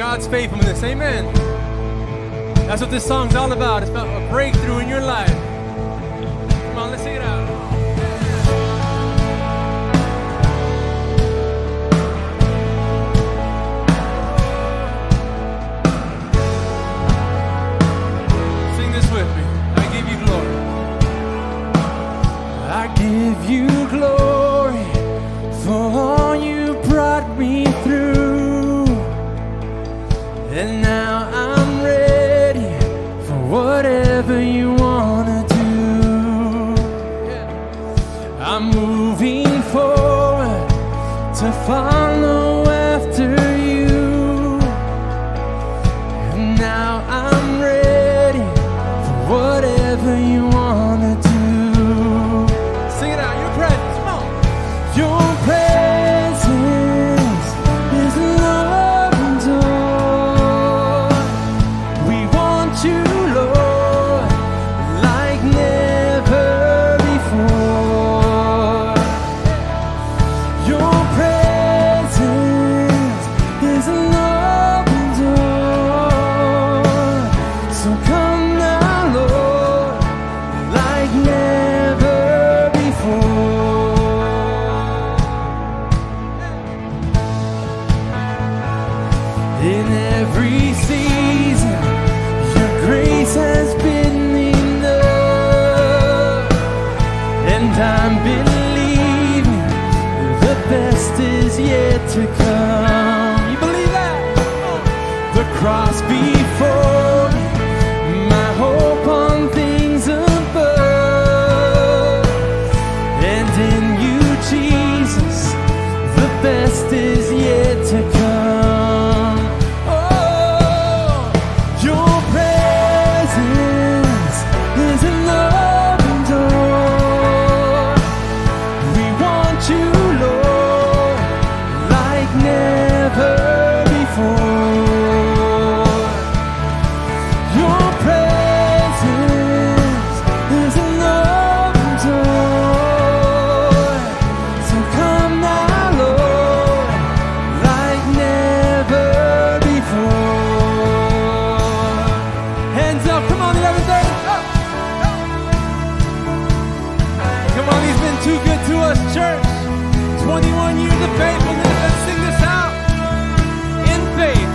God's faithfulness. Amen. That's what this song's all about. It's about a breakthrough in your life.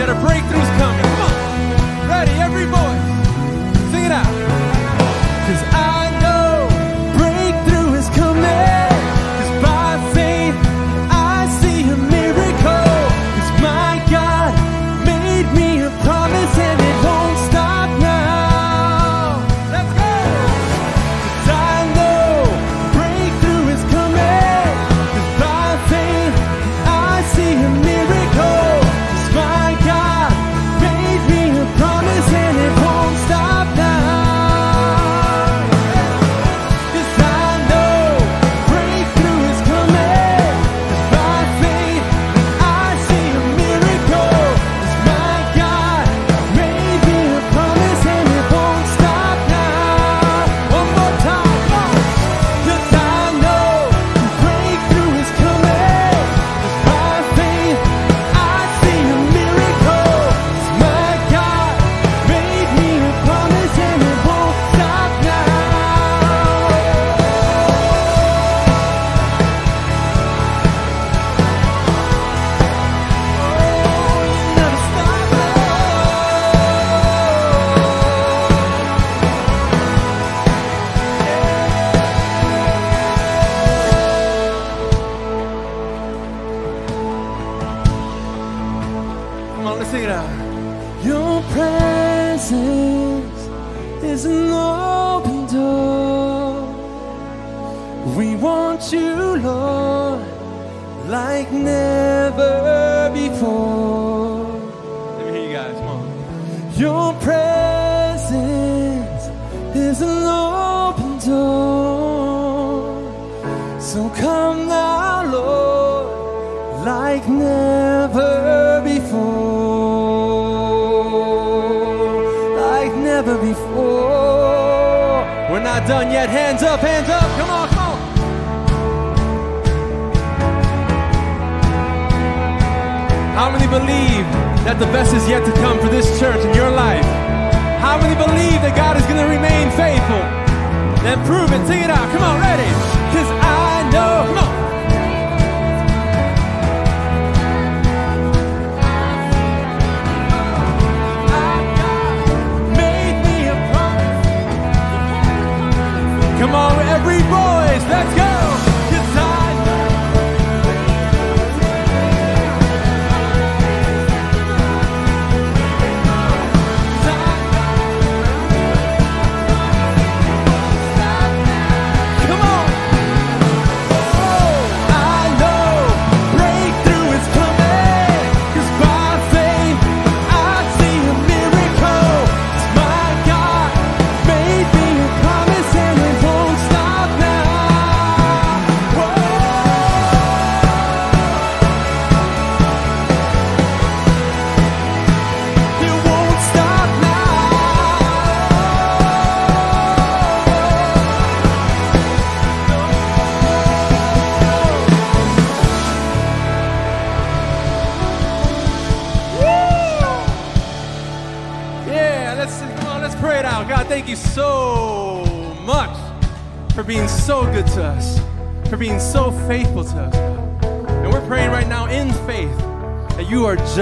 That a breakthrough's let's go.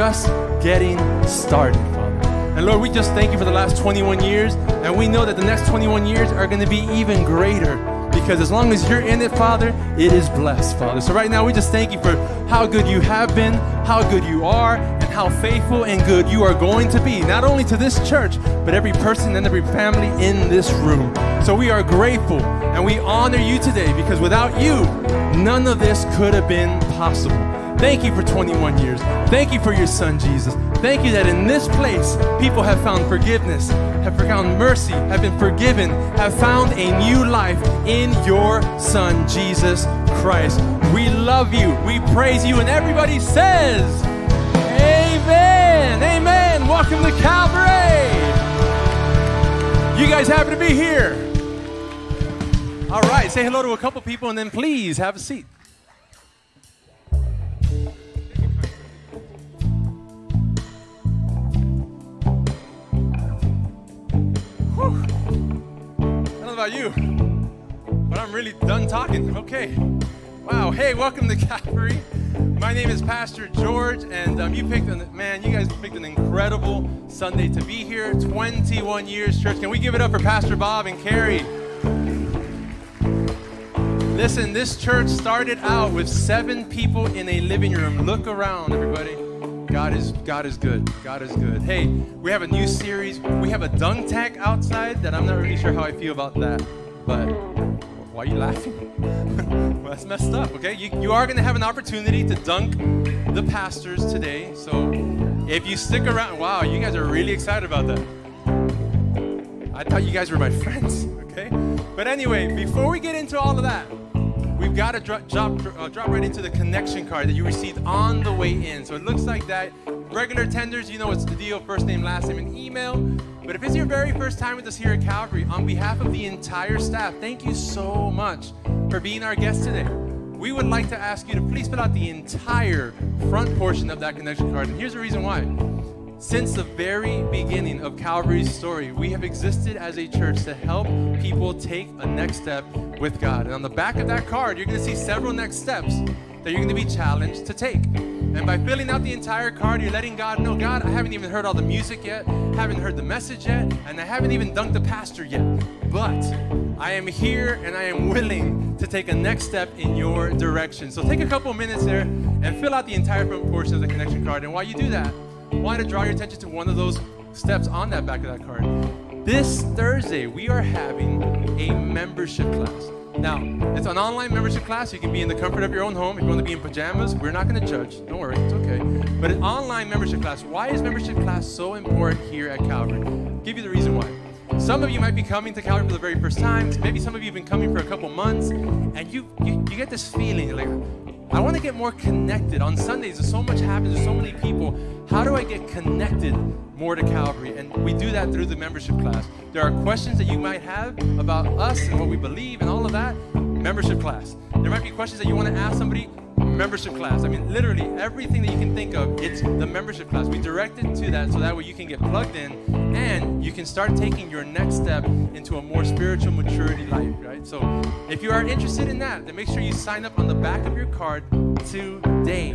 Just getting started, Father. And Lord, we just thank you for the last 21 years, and we know that the next 21 years are going to be even greater because as long as you're in it, Father, it is blessed, Father. So right now, we just thank you for how good you have been, how good you are, and how faithful and good you are going to be, not only to this church, but every person and every family in this room. So we are grateful and we honor you today because without you, none of this could have been possible. Thank you for 21 years. Thank you for your son, Jesus. Thank you that in this place, people have found forgiveness, have found mercy, have been forgiven, have found a new life in your son, Jesus Christ. We love you. We praise you. And everybody says, Amen. Amen. Welcome to Calvary. You guys happy to be here? All right, say hello to a couple people and then please have a seat. Welcome to Calvary. My name is Pastor George, and um, you picked, an, man, you guys picked an incredible Sunday to be here. 21 years, church. Can we give it up for Pastor Bob and Carrie? Listen, this church started out with seven people in a living room. Look around, everybody. God is God is good. God is good. Hey, we have a new series. We have a dung tank outside that I'm not really sure how I feel about that. But why are you laughing? that's messed up, okay? You, you are going to have an opportunity to dunk the pastors today. So if you stick around, wow, you guys are really excited about that. I thought you guys were my friends, okay? But anyway, before we get into all of that, we've got to drop, drop, uh, drop right into the connection card that you received on the way in. So it looks like that. Regular tenders, you know what's the deal first name, last name, and email. But if it's your very first time with us here at Calvary, on behalf of the entire staff, thank you so much for being our guest today. We would like to ask you to please fill out the entire front portion of that connection card. And here's the reason why. Since the very beginning of Calvary's story, we have existed as a church to help people take a next step with God. And on the back of that card, you're going to see several next steps that you're going to be challenged to take. And by filling out the entire card, you're letting God know, God, I haven't even heard all the music yet, haven't heard the message yet, and I haven't even dunked the pastor yet. But I am here and I am willing to take a next step in your direction. So take a couple minutes there and fill out the entire front portion of the connection card. And while you do that, I want to draw your attention to one of those steps on that back of that card. This Thursday, we are having a membership class. Now, it's an online membership class. You can be in the comfort of your own home. If you want to be in pajamas, we're not going to judge. Don't worry, it's okay. But an online membership class. Why is membership class so important here at Calvary? I'll give you the reason why. Some of you might be coming to Calvary for the very first time. Maybe some of you have been coming for a couple months, and you you, you get this feeling like, I want to get more connected. On Sundays, there's so much happens, there's so many people. How do I get connected more to Calvary? And we do that through the membership class. There are questions that you might have about us and what we believe and all of that. Membership class. There might be questions that you want to ask somebody. Membership class. I mean, literally everything that you can think of, it's the membership class. We direct it to that so that way you can get plugged in and you can start taking your next step into a more spiritual maturity life, right? So if you are interested in that, then make sure you sign up on the back of your card today.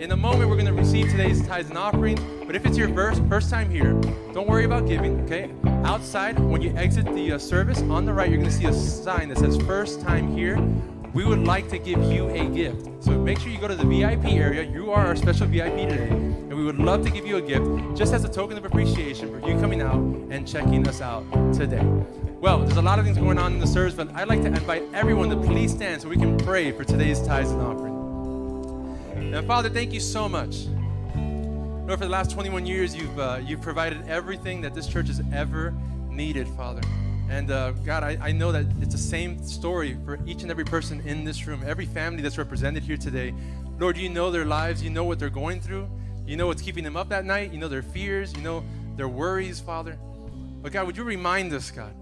In a moment, we're going to receive today's tithes and offerings. But if it's your first, first time here, don't worry about giving, okay? Outside, when you exit the uh, service, on the right, you're going to see a sign that says first time here. We would like to give you a gift. So make sure you go to the VIP area. You are our special VIP today. And we would love to give you a gift just as a token of appreciation for you coming out and checking us out today. Well, there's a lot of things going on in the service, but I'd like to invite everyone to please stand so we can pray for today's tithes and offering. Now, Father, thank you so much. Lord, for the last 21 years, you've, uh, you've provided everything that this church has ever needed, Father. And uh, God, I, I know that it's the same story for each and every person in this room, every family that's represented here today. Lord, you know their lives, you know what they're going through, you know what's keeping them up that night, you know their fears, you know their worries, Father. But God, would you remind us, God,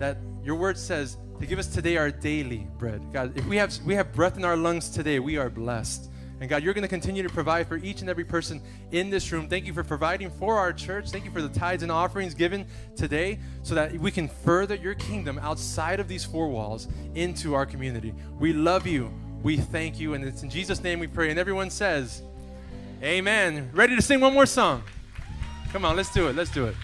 that your word says to give us today our daily bread. God, if we have we have breath in our lungs today, we are blessed. And God, you're going to continue to provide for each and every person in this room. Thank you for providing for our church. Thank you for the tithes and offerings given today so that we can further your kingdom outside of these four walls into our community. We love you. We thank you. And it's in Jesus' name we pray. And everyone says, Amen. Ready to sing one more song? Come on, let's do it. Let's do it.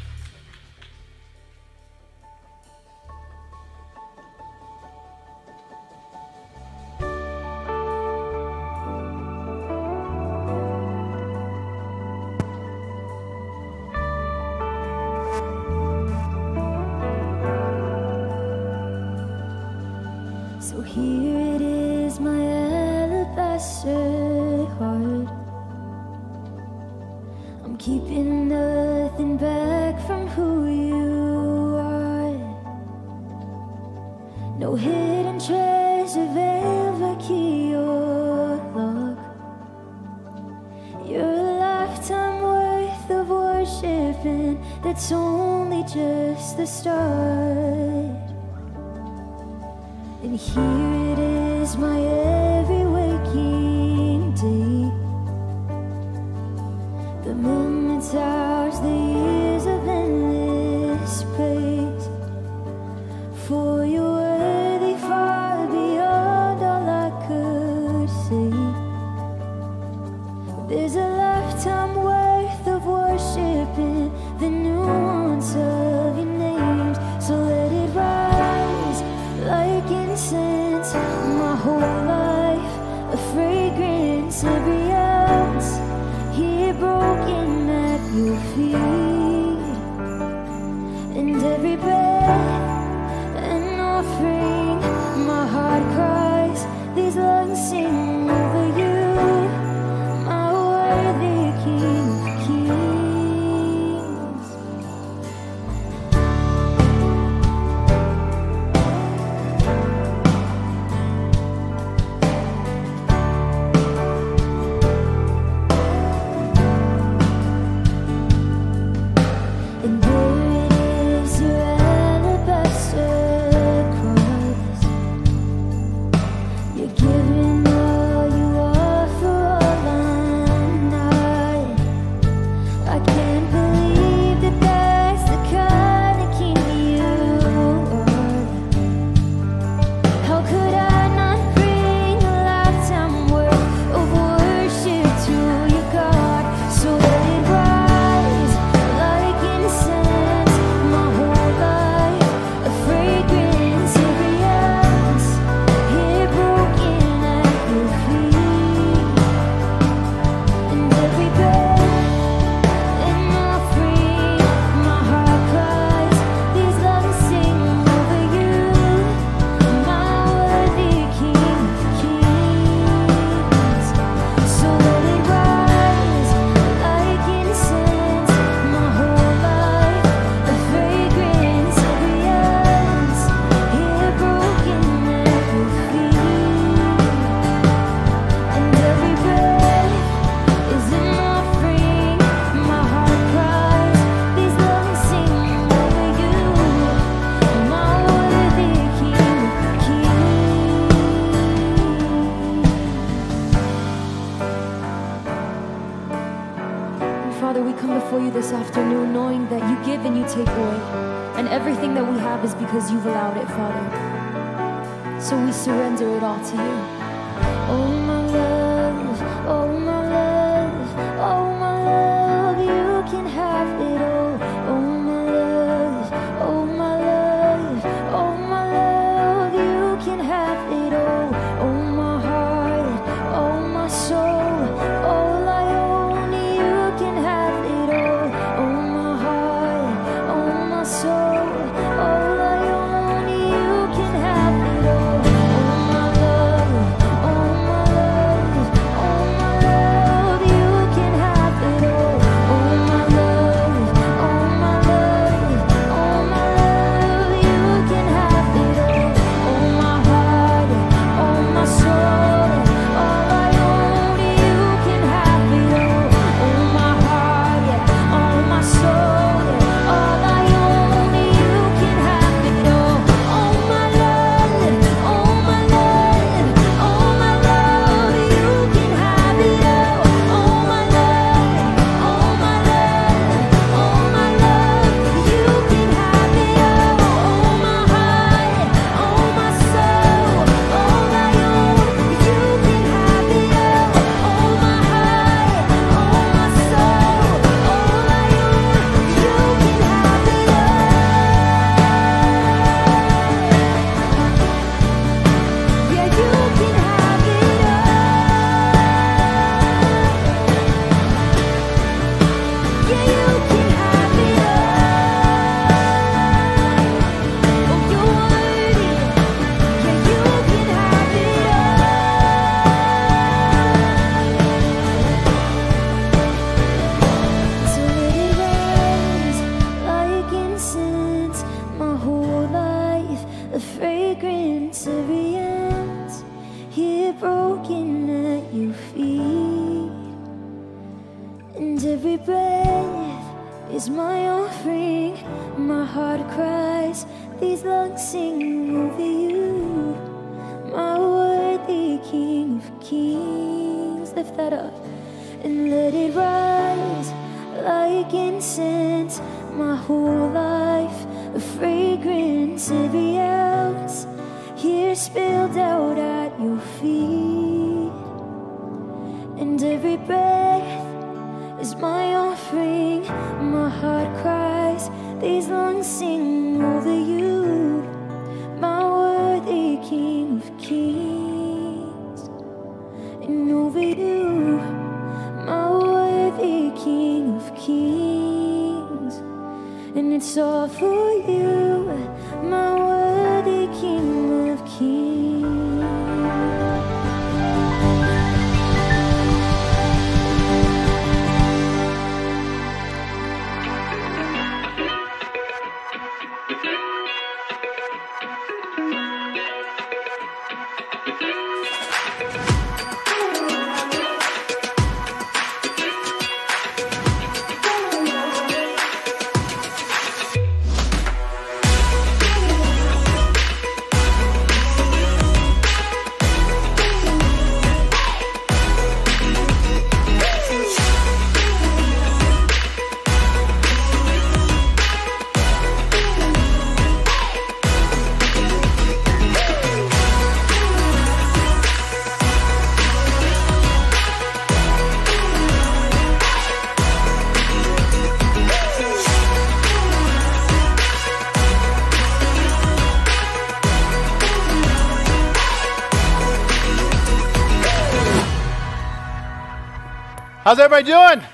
How's everybody doing?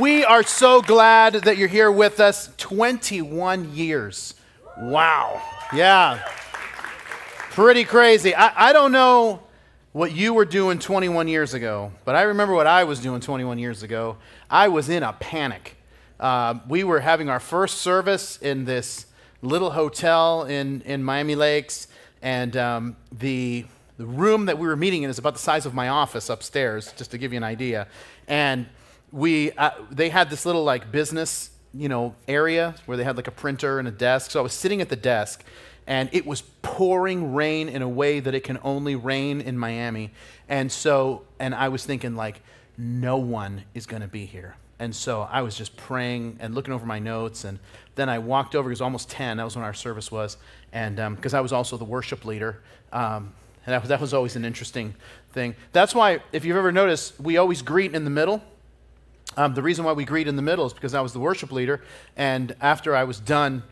We are so glad that you're here with us. 21 years. Wow. Yeah. Pretty crazy. I, I don't know what you were doing 21 years ago, but I remember what I was doing 21 years ago. I was in a panic. Uh, we were having our first service in this little hotel in, in Miami Lakes, and um, the the room that we were meeting in is about the size of my office upstairs, just to give you an idea. And we, uh, they had this little like business, you know, area where they had like a printer and a desk. So I was sitting at the desk, and it was pouring rain in a way that it can only rain in Miami. And so, and I was thinking like, no one is going to be here. And so I was just praying and looking over my notes. And then I walked over, it was almost 10, that was when our service was. And because I was also the worship leader. Um, and that, that was always an interesting thing. That's why, if you've ever noticed, we always greet in the middle. Um, the reason why we greet in the middle is because I was the worship leader. And after I was done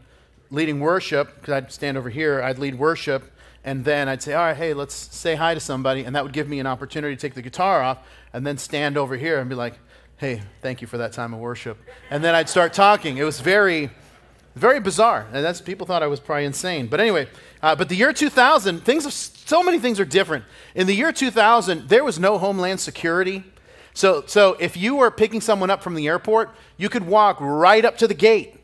leading worship, because I'd stand over here, I'd lead worship. And then I'd say, all right, hey, let's say hi to somebody. And that would give me an opportunity to take the guitar off and then stand over here and be like, hey, thank you for that time of worship. And then I'd start talking. It was very, very bizarre. And that's, people thought I was probably insane. But anyway, uh, but the year 2000, things, so many things are different. In the year 2000, there was no homeland security. So, so if you were picking someone up from the airport, you could walk right up to the gate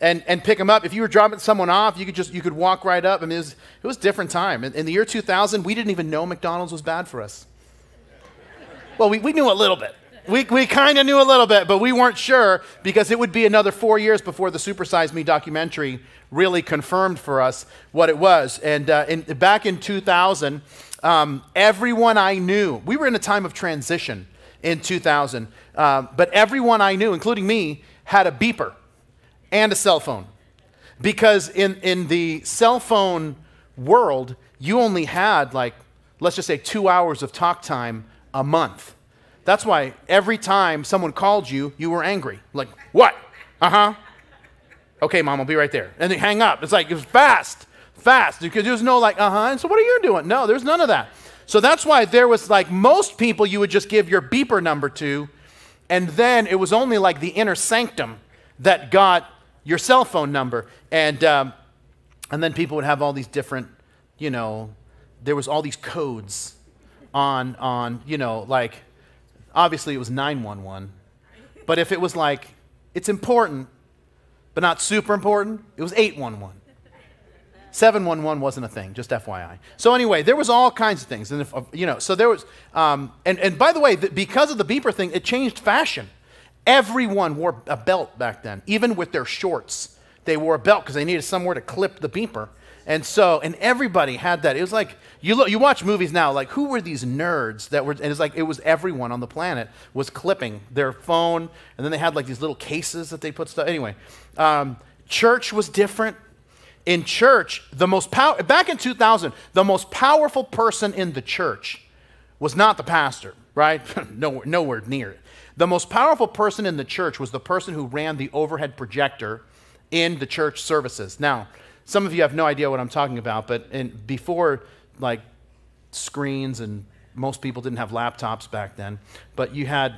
and, and pick them up. If you were dropping someone off, you could just you could walk right up. I mean, it was, it was a different time. In, in the year 2000, we didn't even know McDonald's was bad for us. Well, we, we knew a little bit. We, we kind of knew a little bit, but we weren't sure because it would be another four years before the Super Size Me documentary really confirmed for us what it was. And uh, in, back in 2000, um, everyone I knew, we were in a time of transition in 2000, uh, but everyone I knew, including me, had a beeper and a cell phone. Because in, in the cell phone world, you only had like, let's just say two hours of talk time a month. That's why every time someone called you, you were angry. Like, what? Uh huh. Okay, mom, I'll be right there. And they hang up. It's like, it was fast, fast. Because there's no like, uh huh. And so what are you doing? No, there's none of that. So that's why there was like most people you would just give your beeper number to, and then it was only like the inner sanctum that got your cell phone number. And, um, and then people would have all these different, you know, there was all these codes on, on you know, like, obviously it was 911. But if it was like, it's important, but not super important, it was 811. 711 wasn't a thing, just FYI. So anyway, there was all kinds of things, and if, you know, so there was, um, and and by the way, th- because of the beeper thing, it changed fashion. Everyone wore a belt back then, even with their shorts. They wore a belt because they needed somewhere to clip the beeper. And so, and everybody had that. It was like you look, you watch movies now. Like, who were these nerds that were? And it's like it was everyone on the planet was clipping their phone, and then they had like these little cases that they put stuff. Anyway, um, church was different. In church, the most power back in 2000, the most powerful person in the church was not the pastor, right? nowhere, nowhere near it. The most powerful person in the church was the person who ran the overhead projector in the church services. Now, some of you have no idea what I'm talking about, but in, before like screens and most people didn't have laptops back then, but you had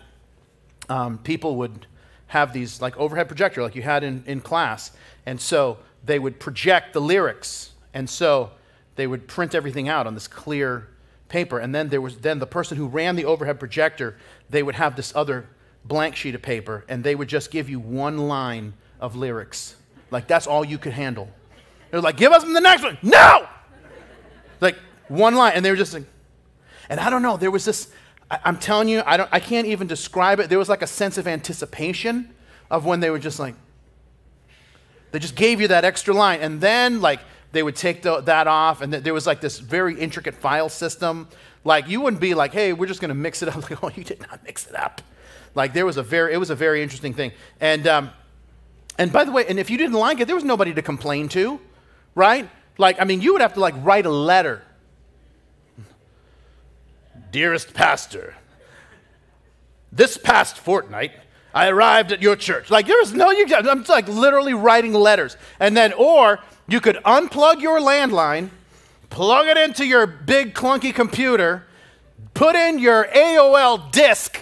um, people would have these like overhead projector like you had in, in class. And so they would project the lyrics. And so they would print everything out on this clear paper. And then there was then the person who ran the overhead projector, they would have this other blank sheet of paper and they would just give you one line of lyrics. Like that's all you could handle. They're like, give us the next one. No! Like one line. And they were just like, and I don't know, there was this, I, am telling you, I, don't, I can't even describe it. There was like a sense of anticipation of when they were just like, they just gave you that extra line. And then, like, they would take the, that off, and th- there was like this very intricate file system. Like, you wouldn't be like, hey, we're just going to mix it up. Like, oh, you did not mix it up. Like, there was a very, it was a very interesting thing. And, um, and by the way, and if you didn't like it, there was nobody to complain to, right? Like, I mean, you would have to like write a letter. Dearest pastor, this past fortnight, I arrived at your church. Like, there was no, you, I'm like literally writing letters. And then, or you could unplug your landline, plug it into your big clunky computer, put in your AOL disk,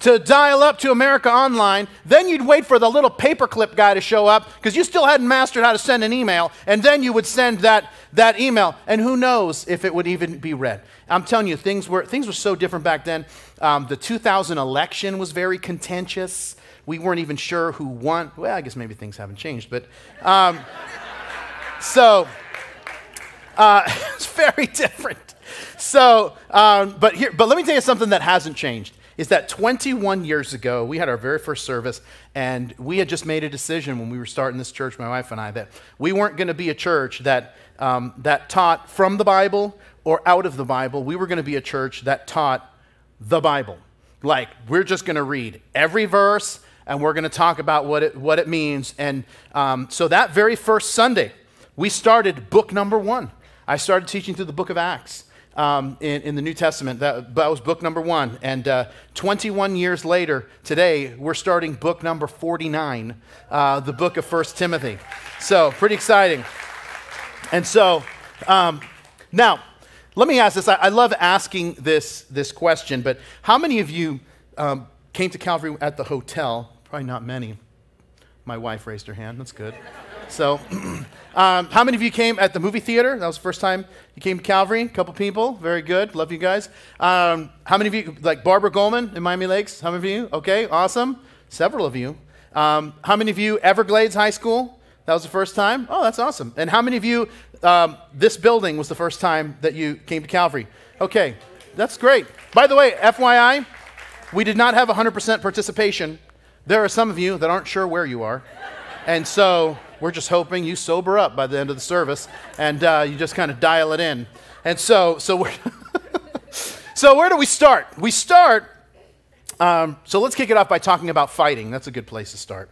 to dial up to America Online. Then you'd wait for the little paperclip guy to show up because you still hadn't mastered how to send an email. And then you would send that, that email. And who knows if it would even be read. I'm telling you, things were, things were so different back then. Um, the 2000 election was very contentious. We weren't even sure who won. Well, I guess maybe things haven't changed. But um, so uh, it's very different. So, um, but here, but let me tell you something that hasn't changed is that 21 years ago, we had our very first service, and we had just made a decision when we were starting this church, my wife and I, that we weren't going to be a church that, um, that taught from the Bible or out of the Bible. We were going to be a church that taught the Bible. Like, we're just going to read every verse, and we're going to talk about what it, what it means. And um, so that very first Sunday, we started book number one. I started teaching through the book of Acts um, in, in, the New Testament. That, that, was book number one. And uh, 21 years later, today, we're starting book number 49, uh, the book of First Timothy. So, pretty exciting. And so, um, now, let me ask this. I, I, love asking this, this question, but how many of you um, came to Calvary at the hotel? Probably not many. My wife raised her hand. That's good. So, um, how many of you came at the movie theater? That was the first time you came to Calvary. A couple people. Very good. Love you guys. Um, how many of you, like Barbara Goleman in Miami Lakes? How many of you? Okay, awesome. Several of you. Um, how many of you, Everglades High School? That was the first time? Oh, that's awesome. And how many of you, um, this building was the first time that you came to Calvary? Okay, that's great. By the way, FYI, we did not have 100% participation. There are some of you that aren't sure where you are. And so we're just hoping you sober up by the end of the service and uh, you just kind of dial it in. And so, so we're so where do we start? We start. Um, so let's kick it off by talking about fighting. That's a good place to start.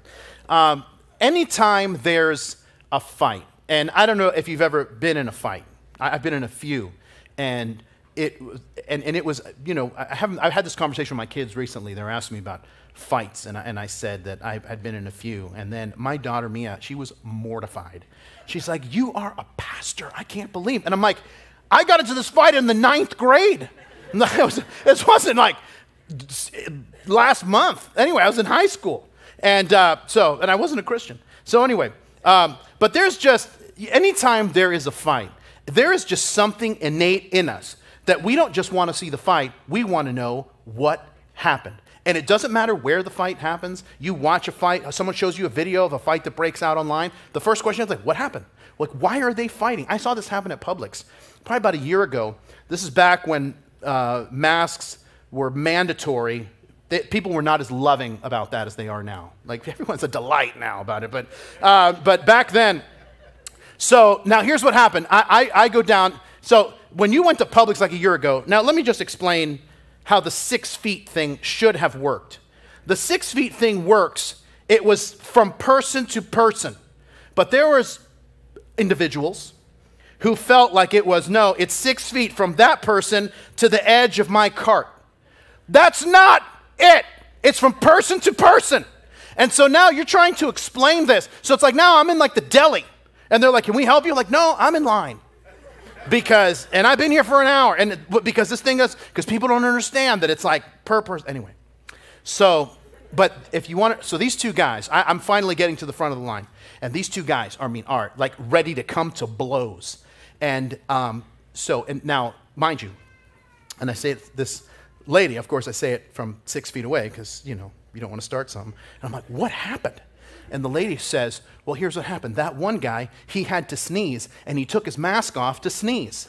Um, anytime there's a fight, and I don't know if you've ever been in a fight. I, have been in a few, and it and, and it was you know I haven't I've had this conversation with my kids recently. They're asking me about fights, and I, and I said that I had been in a few. And then my daughter, Mia, she was mortified. She's like, You are a pastor. I can't believe. And I'm like, I got into this fight in the ninth grade. This wasn't like last month. Anyway, I was in high school. And uh, so, and I wasn't a Christian. So, anyway, um, but there's just, anytime there is a fight, there is just something innate in us that we don't just want to see the fight, we want to know what happened. And it doesn't matter where the fight happens. You watch a fight, someone shows you a video of a fight that breaks out online. The first question is like, what happened? Like, why are they fighting? I saw this happen at Publix probably about a year ago. This is back when uh, masks were mandatory. They, people were not as loving about that as they are now. Like, everyone's a delight now about it. But, uh, but back then, so now here's what happened. I, I, I go down. So when you went to Publix like a year ago, now let me just explain how the six feet thing should have worked. The six feet thing works, it was from person to person. But there was individuals who felt like it was no, it's six feet from that person to the edge of my cart. That's not it. It's from person to person. And so now you're trying to explain this. So it's like now I'm in like the deli. And they're like, can we help you? Like, no, I'm in line because and i've been here for an hour and because this thing is because people don't understand that it's like per person anyway. So but if you want to so these two guys I, am finally getting to the front of the line and these two guys are I mean are like ready to come to blows. And um, so and now mind you and i say it, this lady of course i say it from six feet away because you know you don't want to start something. And i'm like what happened and the lady says, Well, here's what happened. That one guy, he had to sneeze, and he took his mask off to sneeze.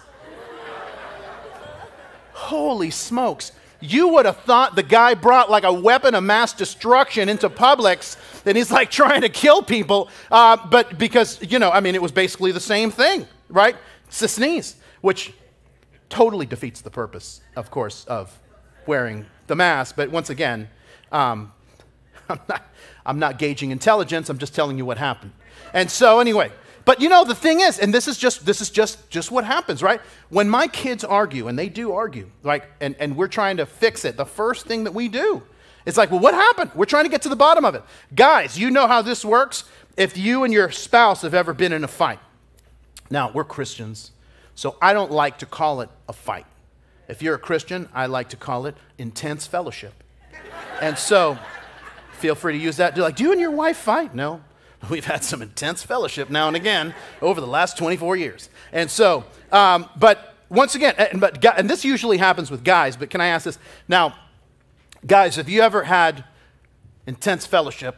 Holy smokes. You would have thought the guy brought like a weapon of mass destruction into Publix, and he's like trying to kill people. Uh, but because, you know, I mean, it was basically the same thing, right? It's a sneeze, which totally defeats the purpose, of course, of wearing the mask. But once again, um, I'm not, I'm not gauging intelligence, I'm just telling you what happened. And so, anyway, but you know, the thing is, and this is just this is just just what happens, right? When my kids argue, and they do argue, like, and, and we're trying to fix it, the first thing that we do is like, well, what happened? We're trying to get to the bottom of it. Guys, you know how this works if you and your spouse have ever been in a fight. Now, we're Christians, so I don't like to call it a fight. If you're a Christian, I like to call it intense fellowship. And so feel free to use that. Do like, do you and your wife fight? No. We've had some intense fellowship now and again over the last 24 years. And so, um, but once again, and, but, and this usually happens with guys, but can I ask this? Now, guys, have you ever had intense fellowship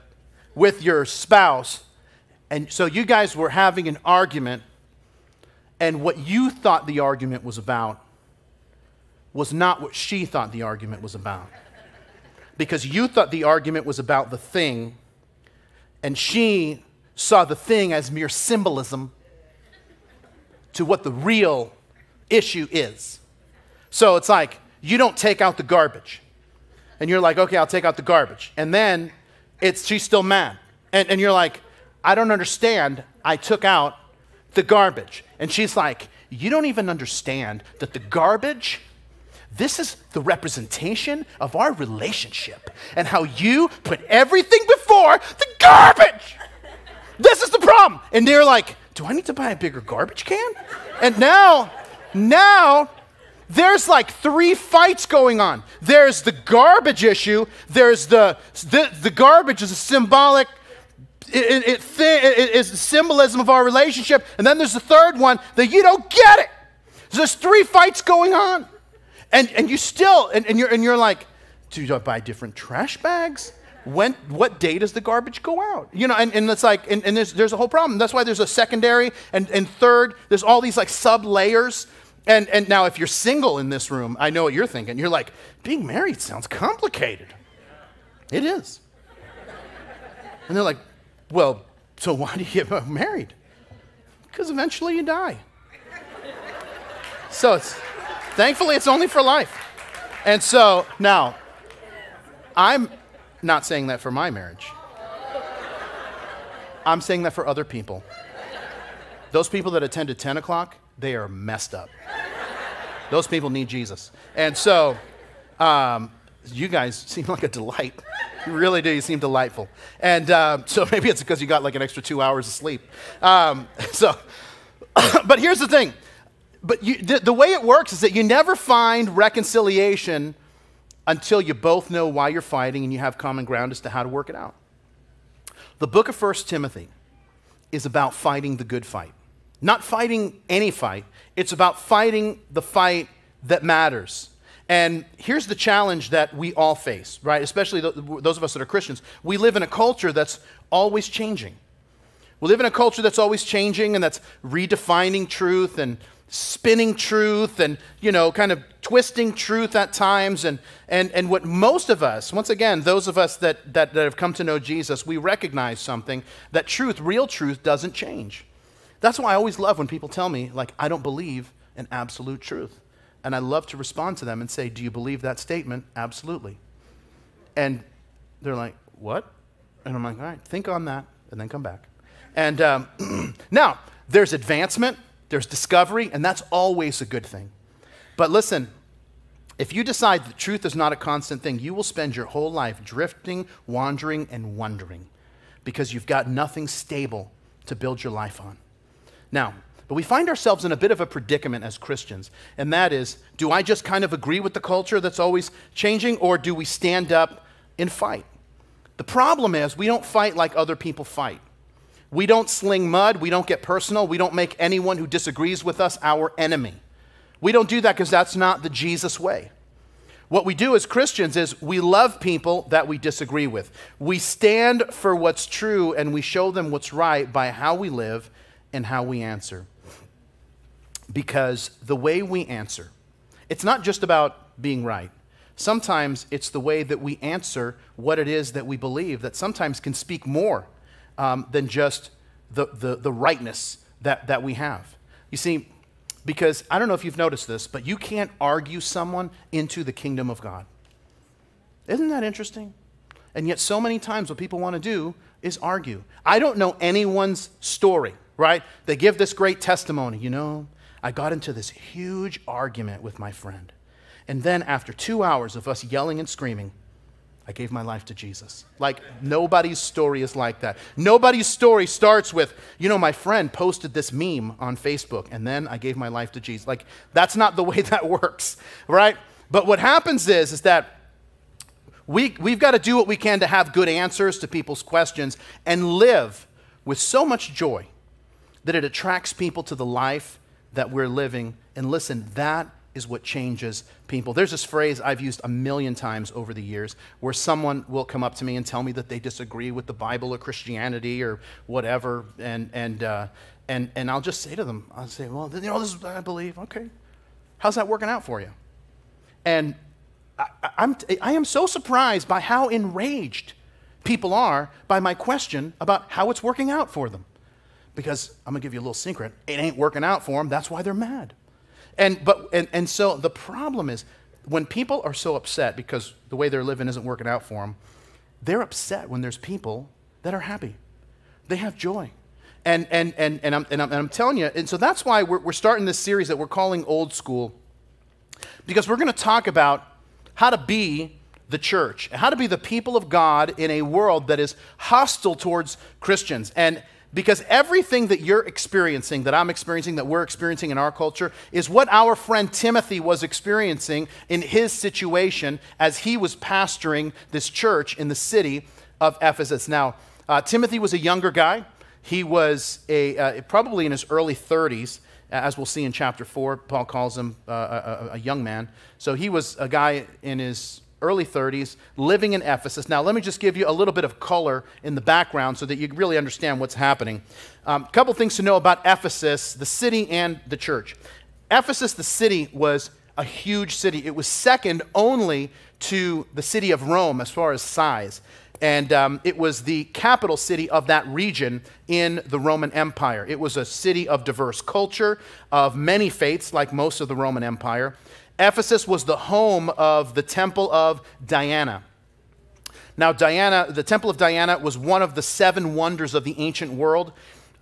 with your spouse? And so you guys were having an argument, and what you thought the argument was about was not what she thought the argument was about because you thought the argument was about the thing, and she saw the thing as mere symbolism to what the real issue is. So it's like, you don't take out the garbage. And you're like, okay, I'll take out the garbage. And then it's, she's still mad. And, and you're like, I don't understand. I took out the garbage. And she's like, you don't even understand that the garbage this is the representation of our relationship and how you put everything before the garbage. This is the problem. And they're like, Do I need to buy a bigger garbage can? And now, now, there's like three fights going on. There's the garbage issue, there's the, the, the garbage is a symbolic it, it, it, it is the symbolism of our relationship. And then there's the third one that you don't get it. There's three fights going on. And, and you still, and, and, you're, and you're like, do you buy different trash bags? When, what day does the garbage go out? You know, and, and it's like, and, and there's, there's a whole problem. That's why there's a secondary and, and third, there's all these like sub layers. And, and now, if you're single in this room, I know what you're thinking. You're like, being married sounds complicated. It is. And they're like, well, so why do you get married? Because eventually you die. So it's, Thankfully, it's only for life. And so now, I'm not saying that for my marriage. I'm saying that for other people. Those people that attend at 10 o'clock, they are messed up. Those people need Jesus. And so, um, you guys seem like a delight. You really do. You seem delightful. And uh, so maybe it's because you got like an extra two hours of sleep. Um, so, but here's the thing but you, the, the way it works is that you never find reconciliation until you both know why you're fighting and you have common ground as to how to work it out. The book of 1 Timothy is about fighting the good fight. Not fighting any fight, it's about fighting the fight that matters. And here's the challenge that we all face, right? Especially th- those of us that are Christians. We live in a culture that's always changing. We live in a culture that's always changing and that's redefining truth and spinning truth and, you know, kind of twisting truth at times. And, and, and what most of us, once again, those of us that, that, that have come to know Jesus, we recognize something that truth, real truth, doesn't change. That's why I always love when people tell me, like, I don't believe in absolute truth. And I love to respond to them and say, Do you believe that statement? Absolutely. And they're like, What? And I'm like, All right, think on that and then come back. And um, now, there's advancement, there's discovery, and that's always a good thing. But listen, if you decide that truth is not a constant thing, you will spend your whole life drifting, wandering, and wondering because you've got nothing stable to build your life on. Now, but we find ourselves in a bit of a predicament as Christians, and that is do I just kind of agree with the culture that's always changing, or do we stand up and fight? The problem is we don't fight like other people fight. We don't sling mud, we don't get personal, we don't make anyone who disagrees with us our enemy. We don't do that because that's not the Jesus way. What we do as Christians is we love people that we disagree with. We stand for what's true and we show them what's right by how we live and how we answer because the way we answer, it's not just about being right. Sometimes it's the way that we answer what it is that we believe that sometimes can speak more um, than just the, the, the rightness that, that we have. You see, because I don't know if you've noticed this, but you can't argue someone into the kingdom of God. Isn't that interesting? And yet, so many times, what people want to do is argue. I don't know anyone's story, right? They give this great testimony. You know, I got into this huge argument with my friend. And then, after two hours of us yelling and screaming, I gave my life to Jesus. Like, nobody's story is like that. Nobody's story starts with, you know, my friend posted this meme on Facebook, and then I gave my life to Jesus. Like, that's not the way that works, right? But what happens is, is that we, we've got to do what we can to have good answers to people's questions and live with so much joy that it attracts people to the life that we're living. And listen, that is what changes people. There's this phrase I've used a million times over the years where someone will come up to me and tell me that they disagree with the Bible or Christianity or whatever. And, and, uh, and, and I'll just say to them, I'll say, well, you know, this is what I believe. Okay. How's that working out for you? And I, I'm, I am so surprised by how enraged people are by my question about how it's working out for them because I'm going to give you a little secret. It ain't working out for them. That's why they're mad. And, but, and, and so the problem is when people are so upset because the way they're living isn't working out for them, they're upset when there's people that are happy. They have joy. And, and, and, and, I'm, and, I'm, and I'm telling you, and so that's why we're, we're starting this series that we're calling Old School, because we're going to talk about how to be the church, and how to be the people of God in a world that is hostile towards Christians. And, because everything that you're experiencing, that I'm experiencing, that we're experiencing in our culture, is what our friend Timothy was experiencing in his situation as he was pastoring this church in the city of Ephesus. Now, uh, Timothy was a younger guy. He was a, uh, probably in his early 30s, as we'll see in chapter 4. Paul calls him uh, a, a young man. So he was a guy in his early 30s, living in Ephesus. Now, let me just give you a little bit of color in the background so that you really understand what's happening. A um, couple things to know about Ephesus, the city, and the church. Ephesus, the city, was a huge city. It was second only to the city of Rome as far as size. And um, it was the capital city of that region in the Roman Empire. It was a city of diverse culture, of many faiths, like most of the Roman Empire. Ephesus was the home of the temple of Diana. Now, Diana, the temple of Diana was one of the seven wonders of the ancient world.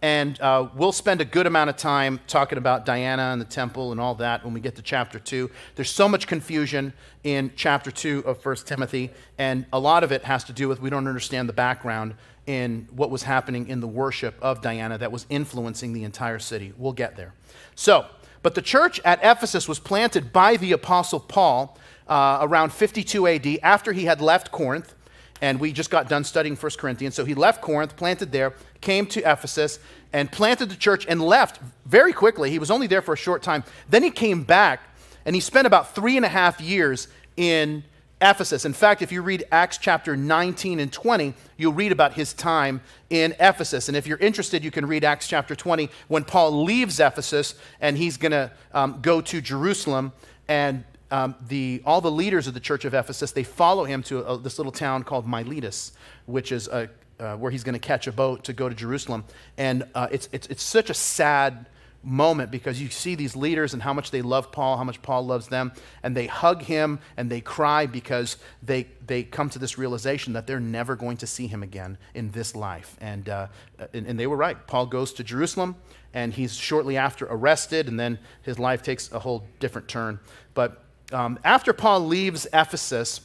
And uh, we'll spend a good amount of time talking about Diana and the temple and all that when we get to chapter 2. There's so much confusion in chapter 2 of 1 Timothy, and a lot of it has to do with we don't understand the background in what was happening in the worship of Diana that was influencing the entire city. We'll get there. So, but the church at Ephesus was planted by the Apostle Paul uh, around 52 AD after he had left Corinth. And we just got done studying 1 Corinthians. So he left Corinth, planted there, came to Ephesus, and planted the church and left very quickly. He was only there for a short time. Then he came back And he spent about three and a half years in Ephesus. In fact, if you read Acts chapter 19 and 20, you'll read about his time in Ephesus. And if you're interested, you can read Acts chapter 20 when Paul leaves Ephesus and he's going to um, go to Jerusalem. And um, the, all the leaders of the church of Ephesus, they follow him to a, this little town called Miletus, which is a, uh, where he's going to catch a boat to go to Jerusalem. And uh, it's, it's, it's such a sad moment because you see these leaders and how much they love Paul, how much Paul loves them, and they hug him and they cry because they, they come to this realization that they're never going to see him again in this life. And, uh, and, and, they were right. Paul goes to Jerusalem and he's shortly after arrested, and then his life takes a whole different turn. But um, after Paul leaves Ephesus,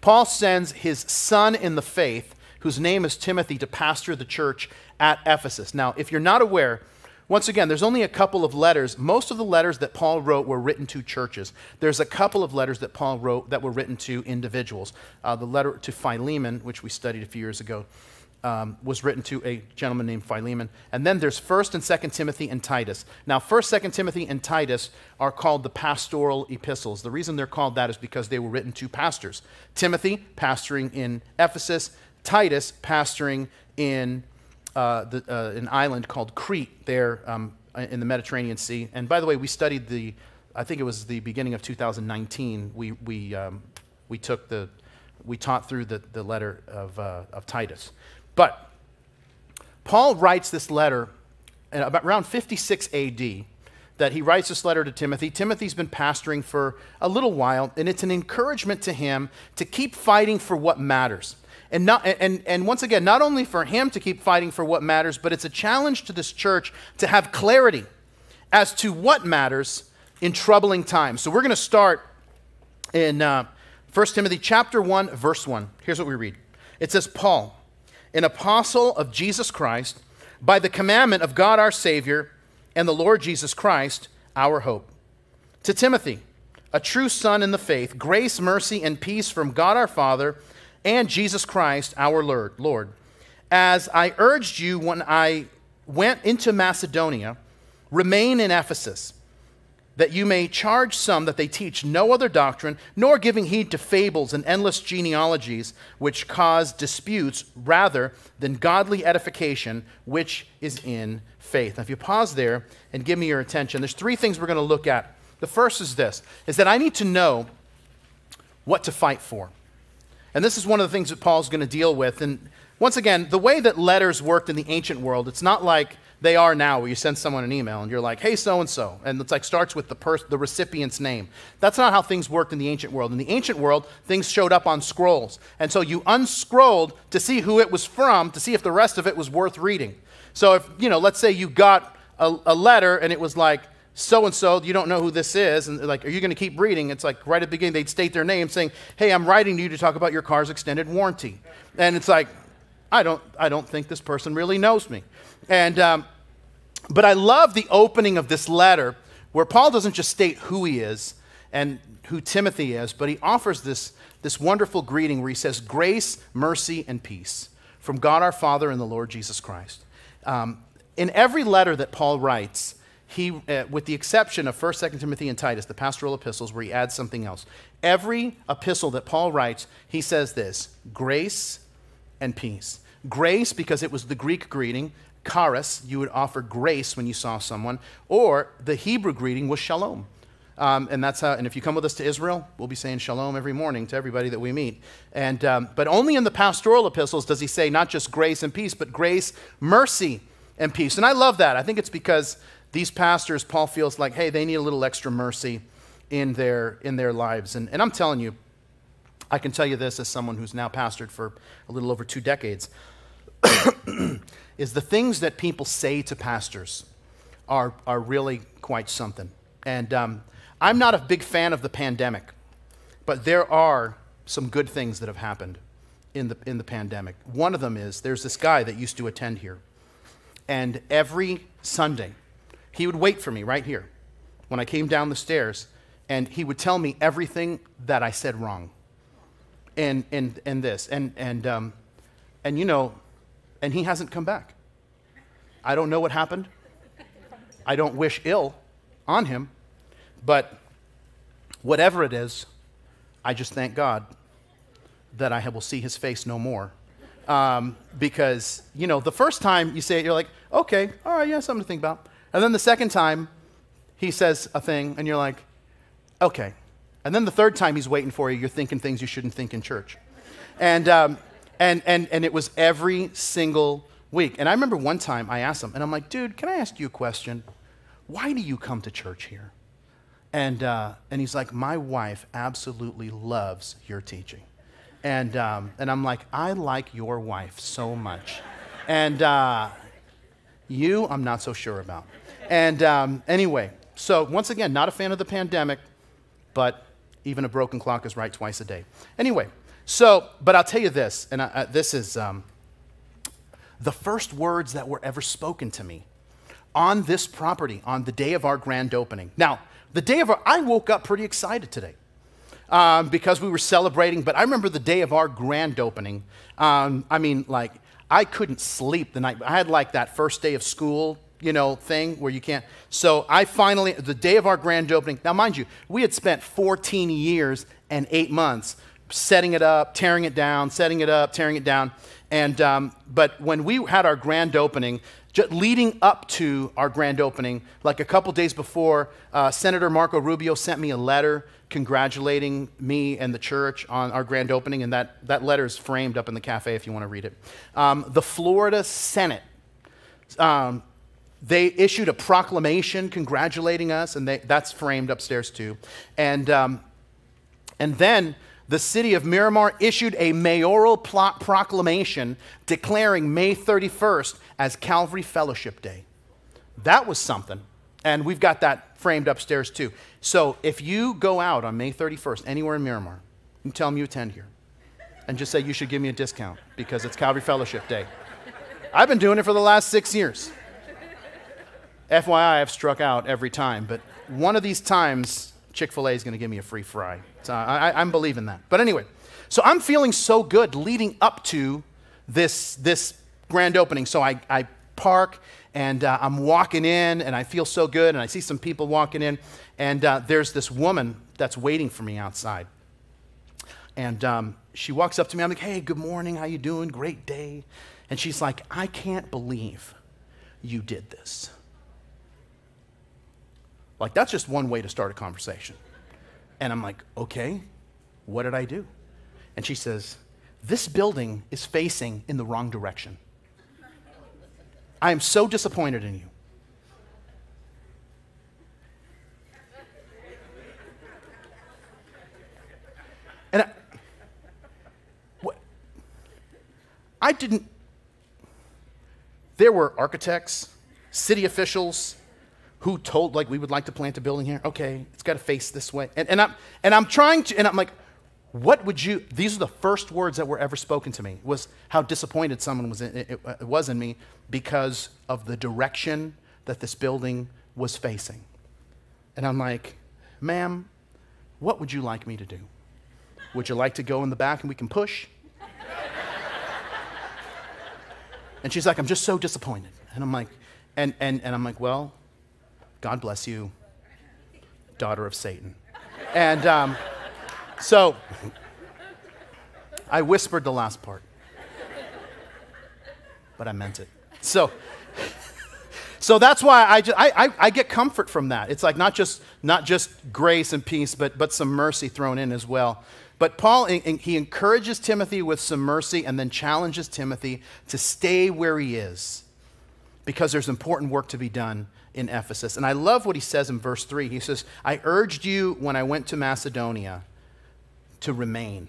Paul sends his son in the faith, whose name is Timothy, to pastor the church at Ephesus. Now, if you're not aware, once again, there's only a couple of letters. Most of the letters that Paul wrote were written to churches. There's a couple of letters that Paul wrote that were written to individuals. Uh, the letter to Philemon, which we studied a few years ago, um, was written to a gentleman named Philemon. And then there's 1st and 2nd Timothy and Titus. Now, 1st, 2nd Timothy and Titus are called the pastoral epistles. The reason they're called that is because they were written to pastors. Timothy, pastoring in Ephesus, Titus, pastoring in uh, the, uh, an island called Crete there um, in the Mediterranean Sea. And by the way, we studied the, I think it was the beginning of 2019, we, we, um, we took the, we taught through the, the letter of, uh, of Titus. But Paul writes this letter about around 56 AD that he writes this letter to Timothy. Timothy's been pastoring for a little while, and it's an encouragement to him to keep fighting for what matters. And, not, and, and once again, not only for him to keep fighting for what matters, but it's a challenge to this church to have clarity as to what matters in troubling times. So we're going to start in uh, 1 Timothy chapter 1, verse 1. Here's what we read. It says, Paul, an apostle of Jesus Christ, by the commandment of God our Savior and the Lord Jesus Christ, our hope. To Timothy, a true son in the faith, grace, mercy, and peace from God our Father and Jesus Christ our Lord. Lord, as I urged you when I went into Macedonia, remain in Ephesus, that you may charge some that they teach no other doctrine, nor giving heed to fables and endless genealogies which cause disputes, rather than godly edification, which is in faith. Now, if you pause there and give me your attention, there's three things we're going to look at. The first is this is that I need to know what to fight for. And this is one of the things that Paul's going to deal with. And once again, the way that letters worked in the ancient world, it's not like they are now where you send someone an email and you're like, hey, so and so. And it's like starts with the, pers- the recipient's name. That's not how things worked in the ancient world. In the ancient world, things showed up on scrolls. And so you unscrolled to see who it was from, to see if the rest of it was worth reading. So if, you know, let's say you got a, a letter and it was like, so and so, you don't know who this is, and like, are you going to keep reading? It's like right at the beginning, they'd state their name saying, Hey, I'm writing to you to talk about your car's extended warranty. And it's like, I don't, I don't think this person really knows me. And, um, but I love the opening of this letter where Paul doesn't just state who he is and who Timothy is, but he offers this, this wonderful greeting where he says, Grace, mercy, and peace from God our Father and the Lord Jesus Christ. Um, in every letter that Paul writes, he, uh, with the exception of 1st, 2nd Timothy, and Titus, the pastoral epistles, where he adds something else. Every epistle that Paul writes, he says this grace and peace. Grace, because it was the Greek greeting, charis, you would offer grace when you saw someone, or the Hebrew greeting was shalom. Um, and that's how, and if you come with us to Israel, we'll be saying shalom every morning to everybody that we meet. And, um, but only in the pastoral epistles does he say not just grace and peace, but grace, mercy, and peace. And I love that. I think it's because these pastors, Paul feels like, hey, they need a little extra mercy in their, in their lives. And, and I'm telling you, I can tell you this as someone who's now pastored for a little over two decades, is the things that people say to pastors are, are really quite something. And um, I'm not a big fan of the pandemic, but there are some good things that have happened in the, in the pandemic. One of them is there's this guy that used to attend here, and every Sunday, he would wait for me right here when I came down the stairs, and he would tell me everything that I said wrong. And, and, and this. And, and, um, and, you know, and he hasn't come back. I don't know what happened. I don't wish ill on him, but whatever it is, I just thank God that I will see his face no more. Um, because, you know, the first time you say it, you're like, okay, all right, yeah, something to think about. And then the second time, he says a thing, and you're like, okay. And then the third time he's waiting for you, you're thinking things you shouldn't think in church. And, um, and, and, and it was every single week. And I remember one time I asked him, and I'm like, dude, can I ask you a question? Why do you come to church here? And, uh, and he's like, my wife absolutely loves your teaching. And, um, and I'm like, I like your wife so much. And uh, you, I'm not so sure about. And um, anyway, so once again, not a fan of the pandemic, but even a broken clock is right twice a day. Anyway, so, but I'll tell you this, and I, I, this is um, the first words that were ever spoken to me on this property on the day of our grand opening. Now, the day of our, I woke up pretty excited today. Um, because we were celebrating, but I remember the day of our grand opening. Um, I mean, like, I couldn't sleep the night. I had like that first day of school, you know, thing where you can't. So I finally, the day of our grand opening, now mind you, we had spent 14 years and eight months setting it up, tearing it down, setting it up, tearing it down. And, um, but when we had our grand opening, just leading up to our grand opening, like a couple days before, uh, Senator Marco Rubio sent me a letter congratulating me and the church on our grand opening, and that, that letter is framed up in the cafe if you want to read it. Um, the Florida Senate, um, they issued a proclamation congratulating us, and they, that's framed upstairs too. And, um, and then the city of Miramar issued a mayoral proclamation declaring May 31st as Calvary Fellowship Day. That was something. And we've got that framed upstairs too. So if you go out on May 31st anywhere in Miramar, can tell them you attend here and just say you should give me a discount because it's Calvary Fellowship Day. I've been doing it for the last six years. FYI, I've struck out every time, but one of these times, Chick fil A is going to give me a free fry. So I, am believing that. But anyway, so I'm feeling so good leading up to this, this grand opening. So I, I park and uh, I'm walking in and I feel so good and I see some people walking in and uh, there's this woman that's waiting for me outside. And um, she walks up to me. I'm like, hey, good morning. How you doing? Great day. And she's like, I can't believe you did this. Like, that's just one way to start a conversation. And I'm like, okay, what did I do? And she says, this building is facing in the wrong direction. I am so disappointed in you. And I, what, I didn't, there were architects, city officials who told, like, we would like to plant a building here. Okay, it's got to face this way. And, and, I'm, and I'm trying to, and I'm like, what would you these are the first words that were ever spoken to me was how disappointed someone was in, it, it was in me because of the direction that this building was facing and i'm like ma'am what would you like me to do would you like to go in the back and we can push and she's like i'm just so disappointed and i'm like and, and, and i'm like well god bless you daughter of satan and um, so I whispered the last part, but I meant it. So, so that's why I, just, I, I, I, get comfort from that. It's like not just, not just grace and peace, but, but some mercy thrown in as well. But Paul, he encourages Timothy with some mercy and then challenges Timothy to stay where he is because there's important work to be done in Ephesus. And I love what he says in verse 3. He says, I urged you when I went to Macedonia to remain.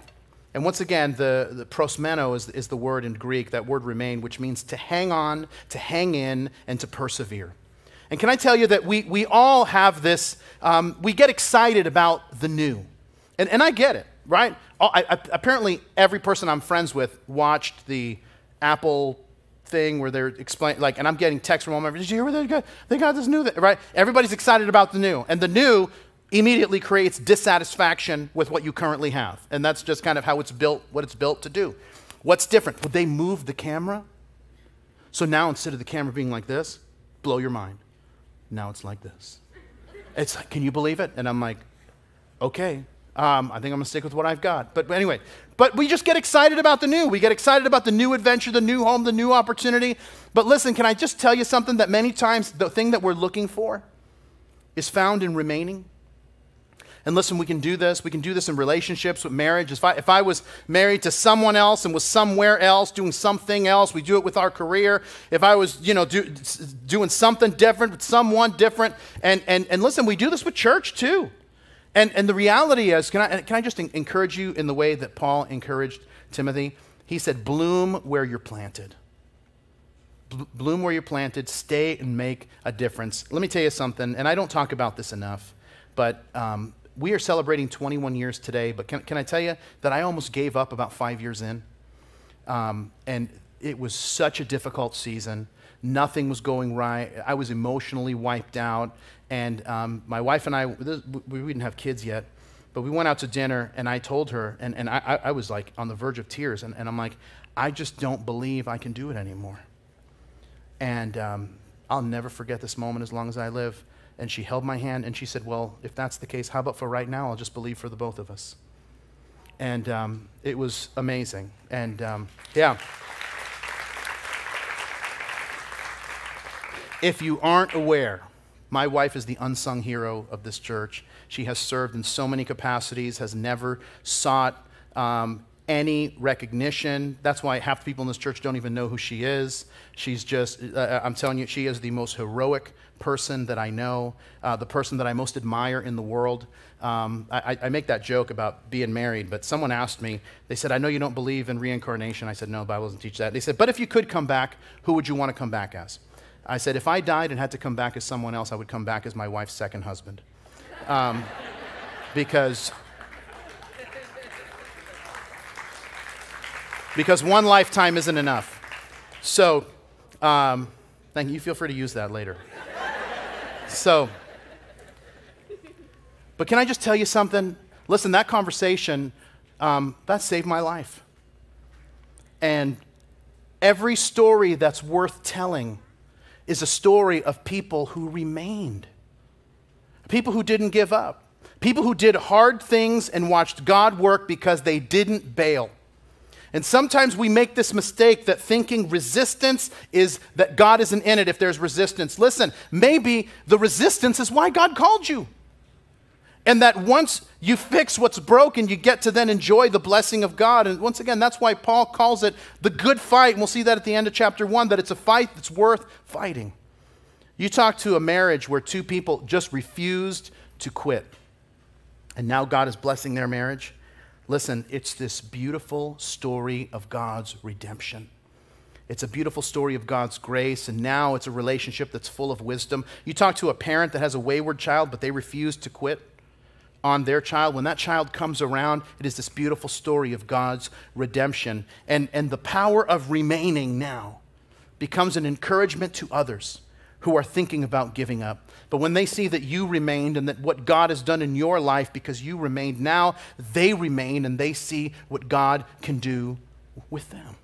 And once again, the, the prosmeno is, is the word in Greek, that word remain, which means to hang on, to hang in, and to persevere. And can I tell you that we, we all have this, um, we get excited about the new. And, and I get it, right? I, I, apparently, every person I'm friends with watched the Apple thing where they're explaining, like, and I'm getting texts from all my friends, did you hear what they got? They got this new, thing, right? Everybody's excited about the new. And the new immediately creates dissatisfaction with what you currently have. And that's just kind of how it's built, what it's built to do. What's different? Would they move the camera? So now instead of the camera being like this, blow your mind. Now it's like this. It's like, can you believe it? And I'm like, okay, um, I think I'm to stick with what I've got. But, but anyway, but we just get excited about the new. We get excited about the new adventure, the new home, the new opportunity. But listen, can I just tell you something that many times the thing that we're looking for is found in remaining? And listen, we can do this. We can do this in relationships with marriage. If I, if I was married to someone else and was somewhere else doing something else, we do it with our career. If I was, you know, do, doing something different with someone different. And, and, and listen, we do this with church too. And, and the reality is, can I, can I just encourage you in the way that Paul encouraged Timothy? He said, bloom where you're planted. Bloom where you're planted, stay and make a difference. Let me tell you something, and I don't talk about this enough, but um, we are celebrating 21 years today, but can, can I tell you that I almost gave up about five years in? Um, and it was such a difficult season. Nothing was going right. I was emotionally wiped out. And um, my wife and I, we didn't have kids yet, but we went out to dinner, and I told her, and, and I, I was like on the verge of tears, and, and I'm like, I just don't believe I can do it anymore. And um, I'll never forget this moment as long as I live. And she held my hand and she said, Well, if that's the case, how about for right now? I'll just believe for the both of us. And um, it was amazing. And um, yeah. If you aren't aware, my wife is the unsung hero of this church. She has served in so many capacities, has never sought um, any recognition. That's why half the people in this church don't even know who she is. She's just, uh, I'm telling you, she is the most heroic person that I know, uh, the person that I most admire in the world. Um, I, I, make that joke about being married, but someone asked me, they said, I know you don't believe in reincarnation. I said, no, the Bible doesn't teach that. They said, but if you could come back, who would you want to come back as? I said, if I died and had to come back as someone else, I would come back as my wife's second husband. Um, because because one lifetime isn't enough. So, um, thank you. Feel free to use that later. so, but can I just tell you something? Listen, that conversation, um, that saved my life. And every story that's worth telling is a story of people who remained, people who didn't give up, people who did hard things and watched God work because they didn't bail. And sometimes we make this mistake that thinking resistance is that God isn't in it if there's resistance. Listen, maybe the resistance is why God called you. And that once you fix what's broken, you get to then enjoy the blessing of God. And once again, that's why Paul calls it the good fight. And we'll see that at the end of chapter one, that it's a fight that's worth fighting. You talk to a marriage where two people just refused to quit, and now God is blessing their marriage. Listen, it's this beautiful story of God's redemption. It's a beautiful story of God's grace, and now it's a relationship that's full of wisdom. You talk to a parent that has a wayward child, but they refuse to quit on their child. When that child comes around, it is this beautiful story of God's redemption. And, and the power of remaining now becomes an encouragement to others who are thinking about giving up. But when they see that you remained and that what God has done in your life because you remained, now they remain and they see what God can do with them.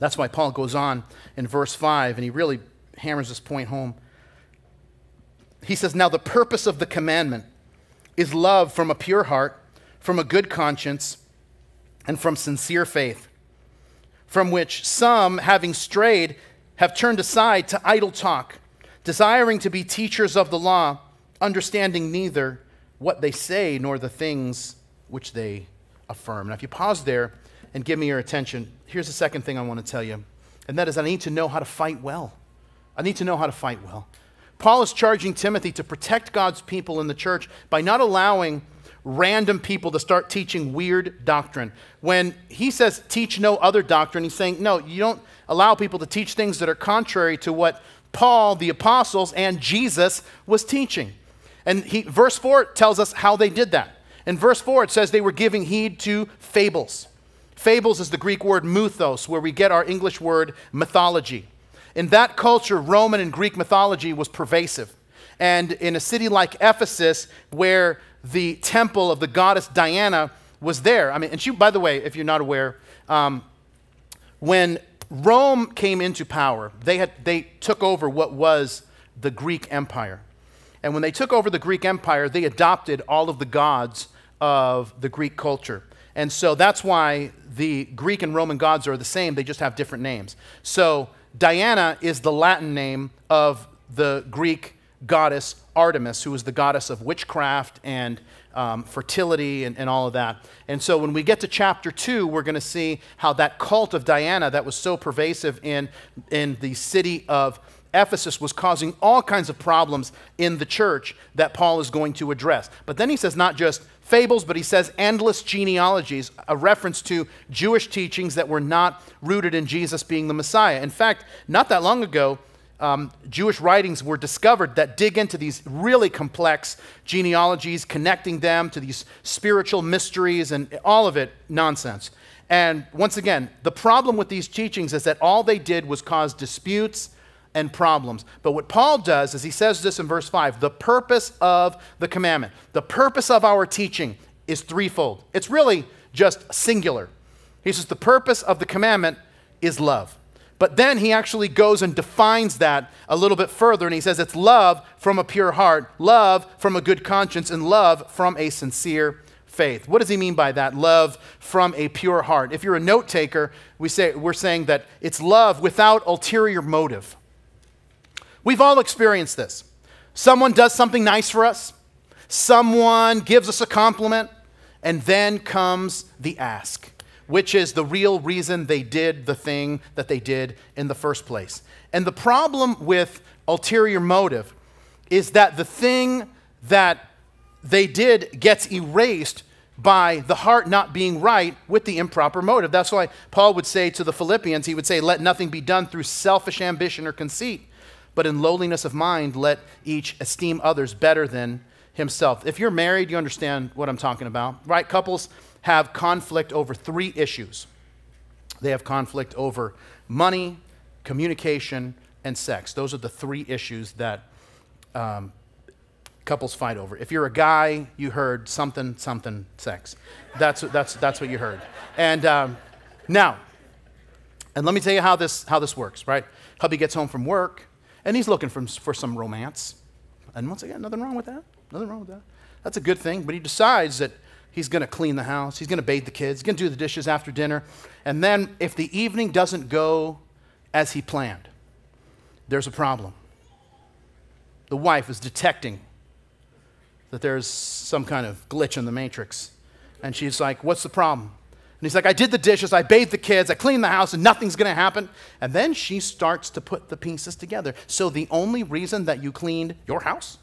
That's why Paul goes on in verse 5 and he really hammers this point home. He says, Now the purpose of the commandment is love from a pure heart, from a good conscience, and from sincere faith, from which some, having strayed, have turned aside to idle talk, desiring to be teachers of the law, understanding neither what they say nor the things which they affirm. Now, if you pause there and give me your attention, here's the second thing I want to tell you, and that is I need to know how to fight well. I need to know how to fight well. Paul is charging Timothy to protect God's people in the church by not allowing random people to start teaching weird doctrine. When he says teach no other doctrine, he's saying, no, you don't allow people to teach things that are contrary to what Paul, the apostles, and Jesus was teaching. And he, verse 4 tells us how they did that. In verse 4, it says they were giving heed to fables. Fables is the Greek word muthos, where we get our English word mythology. In that culture, Roman and Greek mythology was pervasive. And in a city like Ephesus, where the temple of the goddess Diana was there, I mean, and she, by the way, if you're not aware, um, when Rome came into power. They, had, they took over what was the Greek Empire. And when they took over the Greek Empire, they adopted all of the gods of the Greek culture. And so that's why the Greek and Roman gods are the same, they just have different names. So Diana is the Latin name of the Greek goddess Artemis, who was the goddess of witchcraft and um, fertility and, and all of that. And so when we get to chapter two, we're going to see how that cult of Diana that was so pervasive in, in the city of Ephesus was causing all kinds of problems in the church that Paul is going to address. But then he says not just fables, but he says endless genealogies, a reference to Jewish teachings that were not rooted in Jesus being the Messiah. In fact, not that long ago, um, Jewish writings were discovered that dig into these really complex genealogies, connecting them to these spiritual mysteries and all of it nonsense. And once again, the problem with these teachings is that all they did was cause disputes and problems. But what Paul does is he says this in verse 5 the purpose of the commandment, the purpose of our teaching is threefold. It's really just singular. He says the purpose of the commandment is love. But then he actually goes and defines that a little bit further, and he says it's love from a pure heart, love from a good conscience, and love from a sincere faith. What does he mean by that? Love from a pure heart. If you're a note taker, we say, we're saying that it's love without ulterior motive. We've all experienced this. Someone does something nice for us, someone gives us a compliment, and then comes the ask which is the real reason they did the thing that they did in the first place. And the problem with ulterior motive is that the thing that they did gets erased by the heart not being right with the improper motive. That's why Paul would say to the Philippians, he would say, Let nothing be done through selfish ambition or conceit, but in lowliness of mind, let each esteem others better than himself. If you're married, you understand what I'm talking about, right? Couples, have conflict over three issues they have conflict over money, communication, and sex. Those are the three issues that um, couples fight over. If you're a guy, you heard something, something, sex. That's, that's, that's what you heard. And um, now, and let me tell you how this, how this works, right? Hubby gets home from work, and he's looking for, for some romance. And once again, nothing wrong with that. Nothing wrong with that. That's a good thing. But he decides that He's going to clean the house. He's going to bathe the kids. He's going to do the dishes after dinner. And then, if the evening doesn't go as he planned, there's a problem. The wife is detecting that there's some kind of glitch in the matrix. And she's like, What's the problem? And he's like, I did the dishes, I bathed the kids, I cleaned the house, and nothing's gonna happen. And then she starts to put the pieces together. So the only reason that you cleaned your house,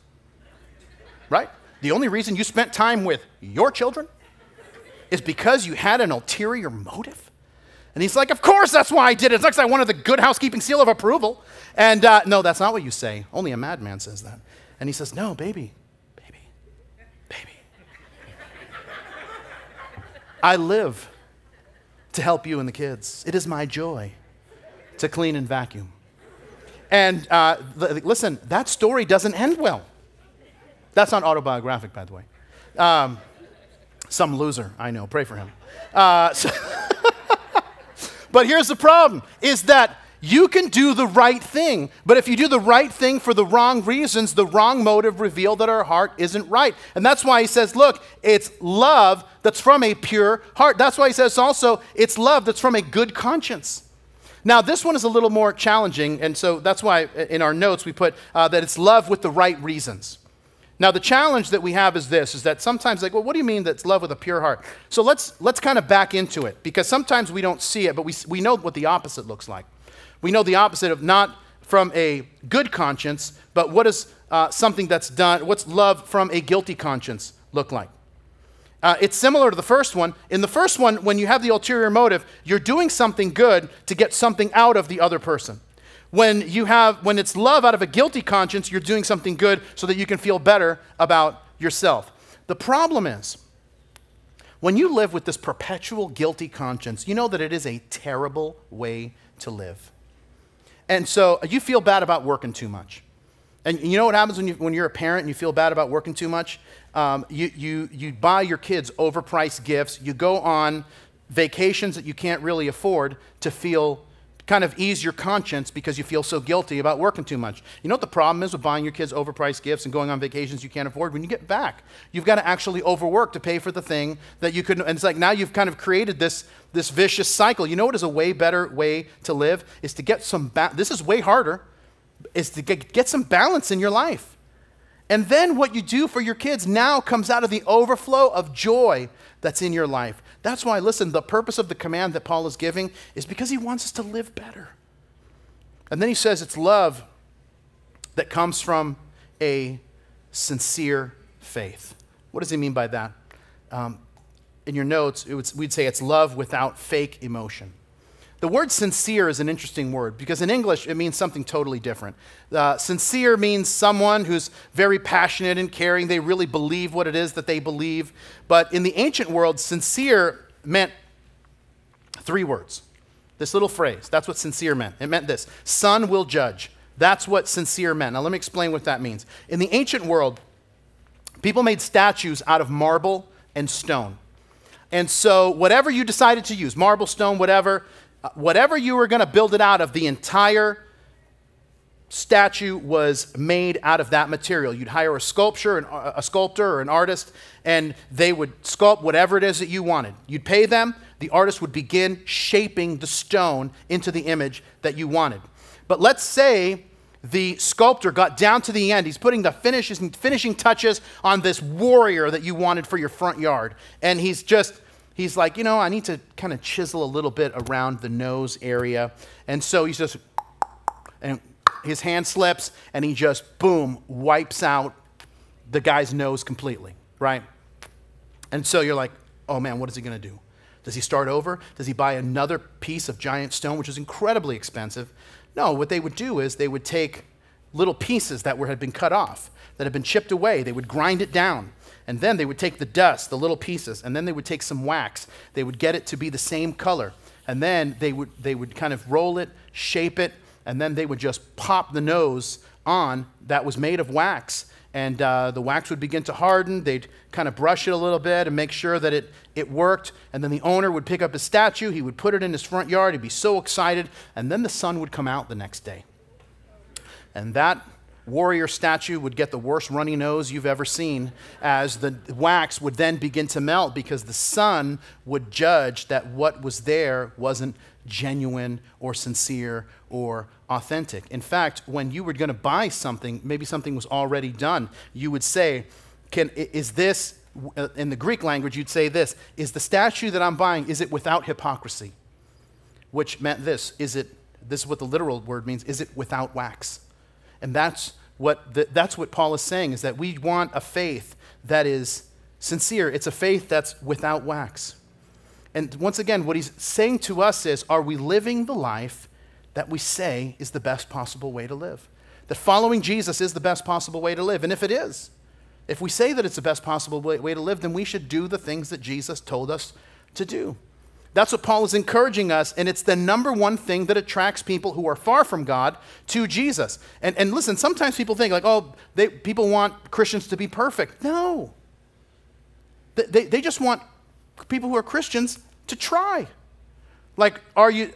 right? The only reason you spent time with your children is because you had an ulterior motive? And he's like, Of course, that's why I did it. It's like I wanted the good housekeeping seal of approval. And uh, no, that's not what you say. Only a madman says that. And he says, No, baby, baby, baby. I live to help you and the kids. It is my joy to clean and vacuum. And uh, listen, that story doesn't end well. That's not autobiographic, by the way. Um, some loser, I know. Pray for him. Uh, so but here's the problem: is that you can do the right thing, but if you do the right thing for the wrong reasons, the wrong motive reveal that our heart isn't right. And that's why he says, look, it's love that's from a pure heart. That's why he says also, it's love that's from a good conscience. Now, this one is a little more challenging, and so that's why in our notes we put uh, that it's love with the right reasons. Now, the challenge that we have is this, is that sometimes like, well, what do you mean that's love with a pure heart? So let's, let's kind of back into it because sometimes we don't see it, but we, we know what the opposite looks like. We know the opposite of not from a good conscience, but what is uh, something that's done, what's love from a guilty conscience look like? Uh, it's similar to the first one. In the first one, when you have the ulterior motive, you're doing something good to get something out of the other person. When you have when it's love out of a guilty conscience, you're doing something good so that you can feel better about yourself. The problem is when you live with this perpetual guilty conscience, you know that it is a terrible way to live. And so you feel bad about working too much. And you know what happens when, you, when you're a parent and you feel bad about working too much? Um, you, you, you buy your kids overpriced gifts. You go on vacations that you can't really afford to feel kind of ease your conscience because you feel so guilty about working too much. You know what the problem is with buying your kids overpriced gifts and going on vacations you can't afford? When you get back, you've got to actually overwork to pay for the thing that you couldn't. And it's like now you've kind of created this, this vicious cycle. You know what is a way better way to live? Is to get some, ba- this is way harder, is to get, get some balance in your life. And then what you do for your kids now comes out of the overflow of joy that's in your life. That's why, listen, the purpose of the command that Paul is giving is because he wants us to live better. And then he says it's love that comes from a sincere faith. What does he mean by that? Um, in your notes, we'd say it's love without fake emotion. The word sincere is an interesting word because in English it means something totally different. Uh, sincere means someone who's very passionate and caring. They really believe what it is that they believe. But in the ancient world, sincere meant three words. This little phrase, that's what sincere meant. It meant this sun will judge. That's what sincere meant. Now let me explain what that means. In the ancient world, people made statues out of marble and stone. And so, whatever you decided to use, marble, stone, whatever, whatever you were going to build it out of, the entire statue was made out of that material. You'd hire a sculptor, a sculptor or an artist, and they would sculpt whatever it is that you wanted. You'd pay them, the artist would begin shaping the stone into the image that you wanted. But let's say the sculptor got down to the end. He's putting the finishes, finishing touches on this warrior that you wanted for your front yard. And he's just he's like, you know, I need to kind of chisel a little bit around the nose area. And so he's just, and his hand slips and he just, boom, wipes out the guy's nose completely, right? And so you're like, oh man, what is he going to do? Does he start over? Does he buy another piece of giant stone, which is incredibly expensive? No, what they would do is they would take little pieces that were, had been cut off, that had been chipped away, they would grind it down and then they would take the dust, the little pieces, and then they would take some wax. They would get it to be the same color. And then they would, they would kind of roll it, shape it, and then they would just pop the nose on that was made of wax. And uh, the wax would begin to harden. They'd kind of brush it a little bit and make sure that it, it worked. And then the owner would pick up his statue. He would put it in his front yard. He'd be so excited. And then the sun would come out the next day. And that warrior statue would get the worst runny nose you've ever seen, as the wax would then begin to melt because the sun would judge that what was there wasn't genuine or sincere or authentic. In fact, when you were going to buy something, maybe something was already done, you would say, Can, Is this, in the Greek language, you'd say this, is the statue that I'm buying, is it without hypocrisy? Which meant this, is it, this is what the literal word means, is it without wax? And that's what, the, that's what Paul is saying, is that we want a faith that is sincere. It's a faith that's without wax. And once again, what he's saying to us is are we living the life that we say is the best possible way to live? That following Jesus is the best possible way to live. And if it is, if we say that it's the best possible way, way to live, then we should do the things that Jesus told us to do. That's what Paul is encouraging us, and it's the number one thing that attracts people who are far from God to Jesus. And, and listen, sometimes people think, like, oh, they, people want Christians to be perfect. No. They, they just want people who are Christians to try. Like, are you,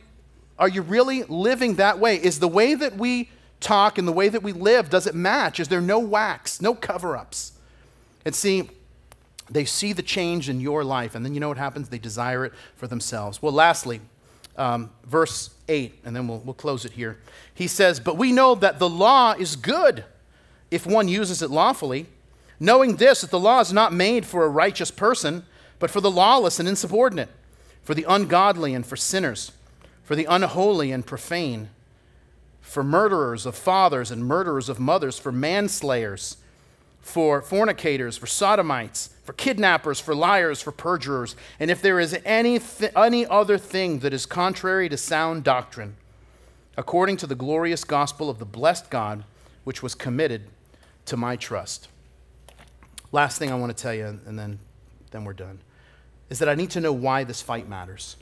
are you really living that way? Is the way that we talk and the way that we live, does it match? Is there no wax, no cover ups? And see, they see the change in your life, and then you know what happens? They desire it for themselves. Well, lastly, um, verse 8, and then we'll, we'll close it here. He says, But we know that the law is good if one uses it lawfully, knowing this, that the law is not made for a righteous person, but for the lawless and insubordinate, for the ungodly and for sinners, for the unholy and profane, for murderers of fathers and murderers of mothers, for manslayers for fornicators, for sodomites, for kidnappers, for liars, for perjurers, and if there is any, th- any other thing that is contrary to sound doctrine, according to the glorious gospel of the blessed God, which was committed to my trust. Last thing I want to tell you, and then, then we're done, is that I need to know why this fight matters.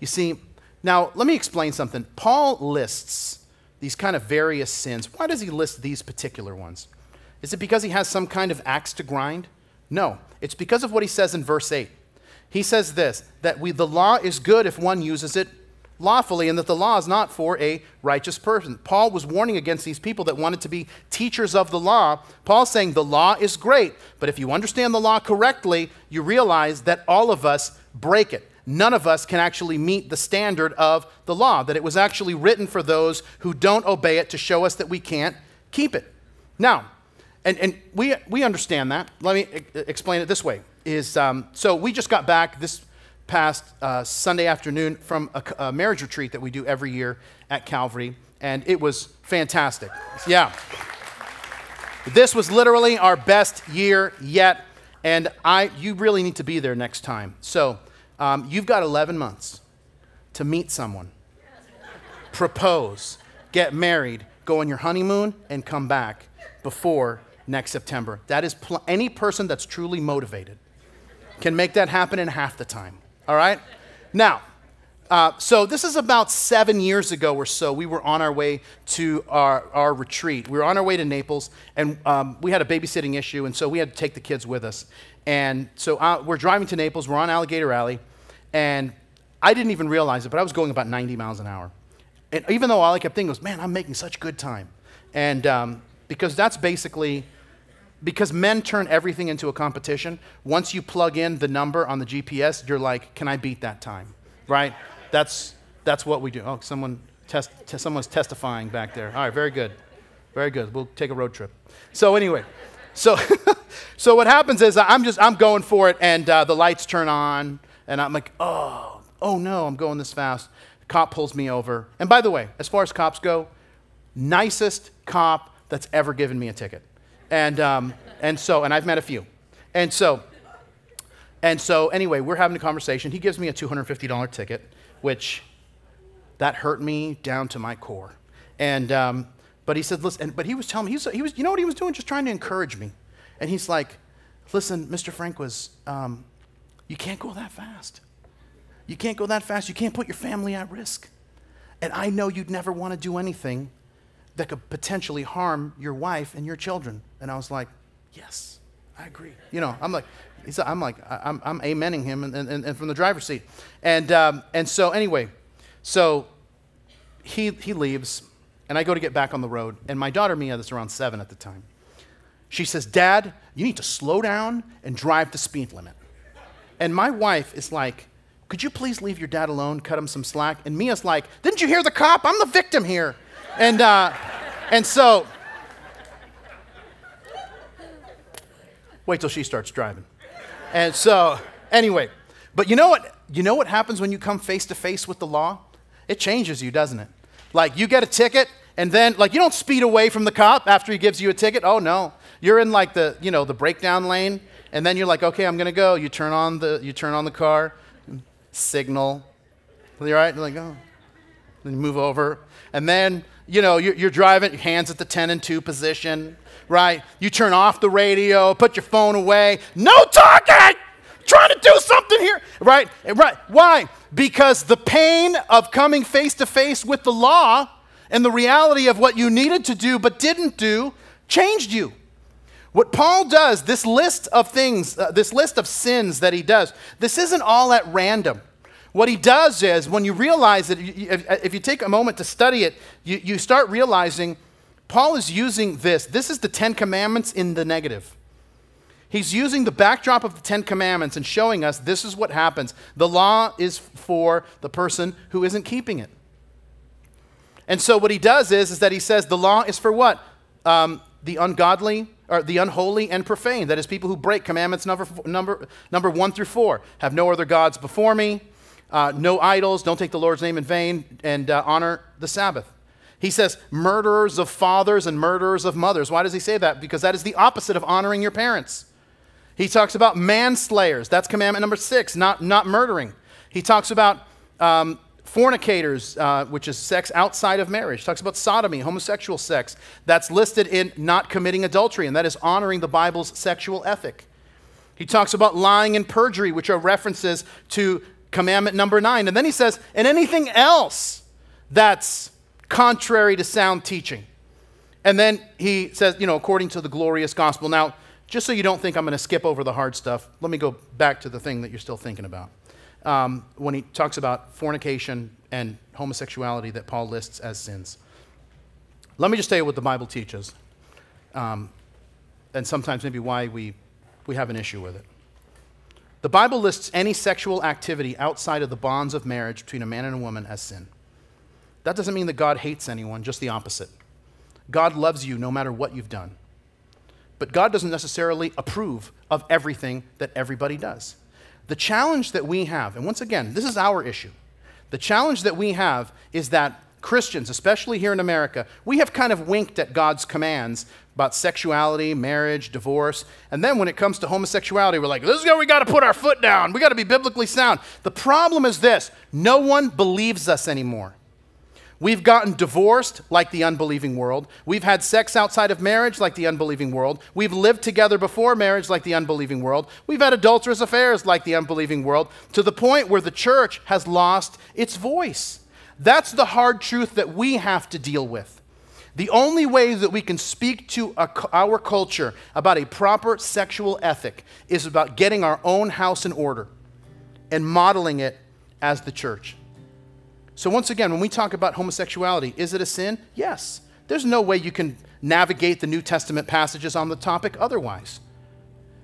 You see, now let me explain something. Paul lists these kind of various sins. Why does he list these particular ones? Is it because he has some kind of axe to grind? No. It's because of what he says in verse 8. He says this that we, the law is good if one uses it lawfully and that the law is not for a righteous person. Paul was warning against these people that wanted to be teachers of the law. Paul's saying the law is great, but if you understand the law correctly, you realize that all of us break it. None of us can actually meet the standard of the law, that it was actually written for those who don't obey it to show us that we can't keep it. Now, and, and we, we understand that. Let me explain it this way. Is, um, so we just got back this past uh, Sunday afternoon from a marriage retreat that we do every year at Calvary, and it was fantastic. Yeah. This was literally our best year yet, and I, you really need to be there next time. So um, you've got 11 months to meet someone, propose, get married, go on your honeymoon, and come back before next September. That is pl- any person that's truly motivated can make that happen in half the time. All right? Now, uh, so this is about seven years ago or so. We were on our way to our, our retreat. We were on our way to Naples, and um, we had a babysitting issue, and so we had to take the kids with us. And so uh, we're driving to Naples. We're on Alligator Alley, and I didn't even realize it, but I was going about 90 miles an hour. And even though all I kept thinking was, man, I'm making such good time. And um, because that's basically because men turn everything into a competition. Once you plug in the number on the GPS, you're like, can I beat that time? Right? That's, that's what we do. Oh, someone test, someone's testifying back there. All right, very good. Very good. We'll take a road trip. So anyway, so, so what happens is I'm just, I'm going for it and uh, the lights turn on and I'm like, oh, oh no, I'm going this fast. Cop pulls me over. And by the way, as far as cops go, nicest cop that's ever given me a ticket. And, um, and so, and I've met a few. And so, and so anyway, we're having a conversation. He gives me a $250 ticket, which that hurt me down to my core. And, um, but he said, listen, but he was telling me, he was, he was, you know what he was doing? Just trying to encourage me. And he's like, listen, Mr. Franquiz, um, you can't go that fast. You can't go that fast. You can't put your family at risk. And I know you'd never want to do anything that could potentially harm your wife and your children. And I was like, yes, I agree. You know, I'm like, I'm like, I'm, I'm amening him and, and, and from the driver's seat. And, um, and so anyway, so he, he leaves and I go to get back on the road. And my daughter Mia, that's around seven at the time, she says, Dad, you need to slow down and drive the speed limit. And my wife is like, Could you please leave your dad alone, cut him some slack? And Mia's like, Didn't you hear the cop? I'm the victim here. And, uh, and so, wait till she starts driving. And so, anyway, but you know what? You know what happens when you come face to face with the law? It changes you, doesn't it? Like you get a ticket, and then like you don't speed away from the cop after he gives you a ticket. Oh no, you're in like the you know the breakdown lane, and then you're like, okay, I'm gonna go. You turn on the you turn on the car, signal. You're right. You're like oh, then you move over, and then you know you're, you're driving, your hands at the 10 and 2 position, right? You turn off the radio, put your phone away. No talking. Trying to do something here, right? Right. Why? Because the pain of coming face to face with the law and the reality of what you needed to do but didn't do changed you. What Paul does, this list of things, uh, this list of sins that he does, this isn't all at random. What he does is, when you realize that, if, you take a moment to study it, you start realizing Paul is using this. This is the Ten Commandments in the negative. He's using the backdrop of the Ten Commandments and showing us this is what happens. The law is for the person who isn't keeping it. And so what he does is, is that he says the law is for what? Um, the ungodly, or the unholy and profane. That is, people who break commandments number, number, number one through four. Have no other gods before me, uh, no idols, don't take the Lord's name in vain, and uh, honor the Sabbath. He says, murderers of fathers and murderers of mothers. Why does he say that? Because that is the opposite of honoring your parents. He talks about manslayers. That's commandment number six, not, not murdering. He talks about um, fornicators, uh, which is sex outside of marriage. He talks about sodomy, homosexual sex. That's listed in not committing adultery, and that is honoring the Bible's sexual ethic. He talks about lying and perjury, which are references to commandment number nine. And then he says, and anything else that's contrary to sound teaching. And then he says, you know, according to the glorious gospel. Now, just so you don't think I'm going to skip over the hard stuff, let me go back to the thing that you're still thinking about. Um, when he talks about fornication and homosexuality that Paul lists as sins. Let me just tell you what the Bible teaches, um, and sometimes maybe why we, we have an issue with it. The Bible lists any sexual activity outside of the bonds of marriage between a man and a woman as sin. That doesn't mean that God hates anyone, just the opposite. God loves you no matter what you've done. But God doesn't necessarily approve of everything that everybody does. The challenge that we have, and once again, this is our issue. The challenge that we have is that Christians, especially here in America, we have kind of winked at God's commands about sexuality, marriage, divorce. And then when it comes to homosexuality, we're like, this is where we got to put our foot down. We got to be biblically sound. The problem is this no one believes us anymore. We've gotten divorced like the unbelieving world. We've had sex outside of marriage like the unbelieving world. We've lived together before marriage like the unbelieving world. We've had adulterous affairs like the unbelieving world to the point where the church has lost its voice. That's the hard truth that we have to deal with. The only way that we can speak to our culture about a proper sexual ethic is about getting our own house in order and modeling it as the church. So, once again, when we talk about homosexuality, is it a sin? Yes. There's no way you can navigate the New Testament passages on the topic otherwise.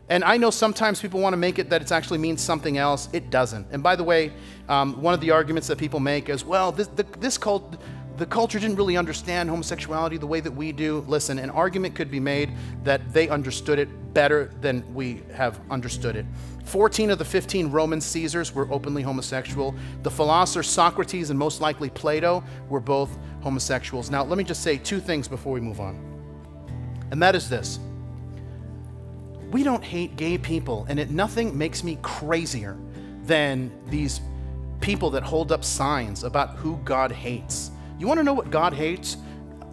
And I know sometimes people want to make it that it actually means something else. It doesn't. And by the way, um, one of the arguments that people make is, well, this, the, this cult, the culture didn't really understand homosexuality the way that we do. Listen, an argument could be made that they understood it better than we have understood it. 14 of the 15 Roman Caesars were openly homosexual. The philosopher Socrates and most likely Plato were both homosexuals. Now, let me just say two things before we move on. And that is this we don't hate gay people, and it, nothing makes me crazier than these people that hold up signs about who God hates. You want to know what God hates?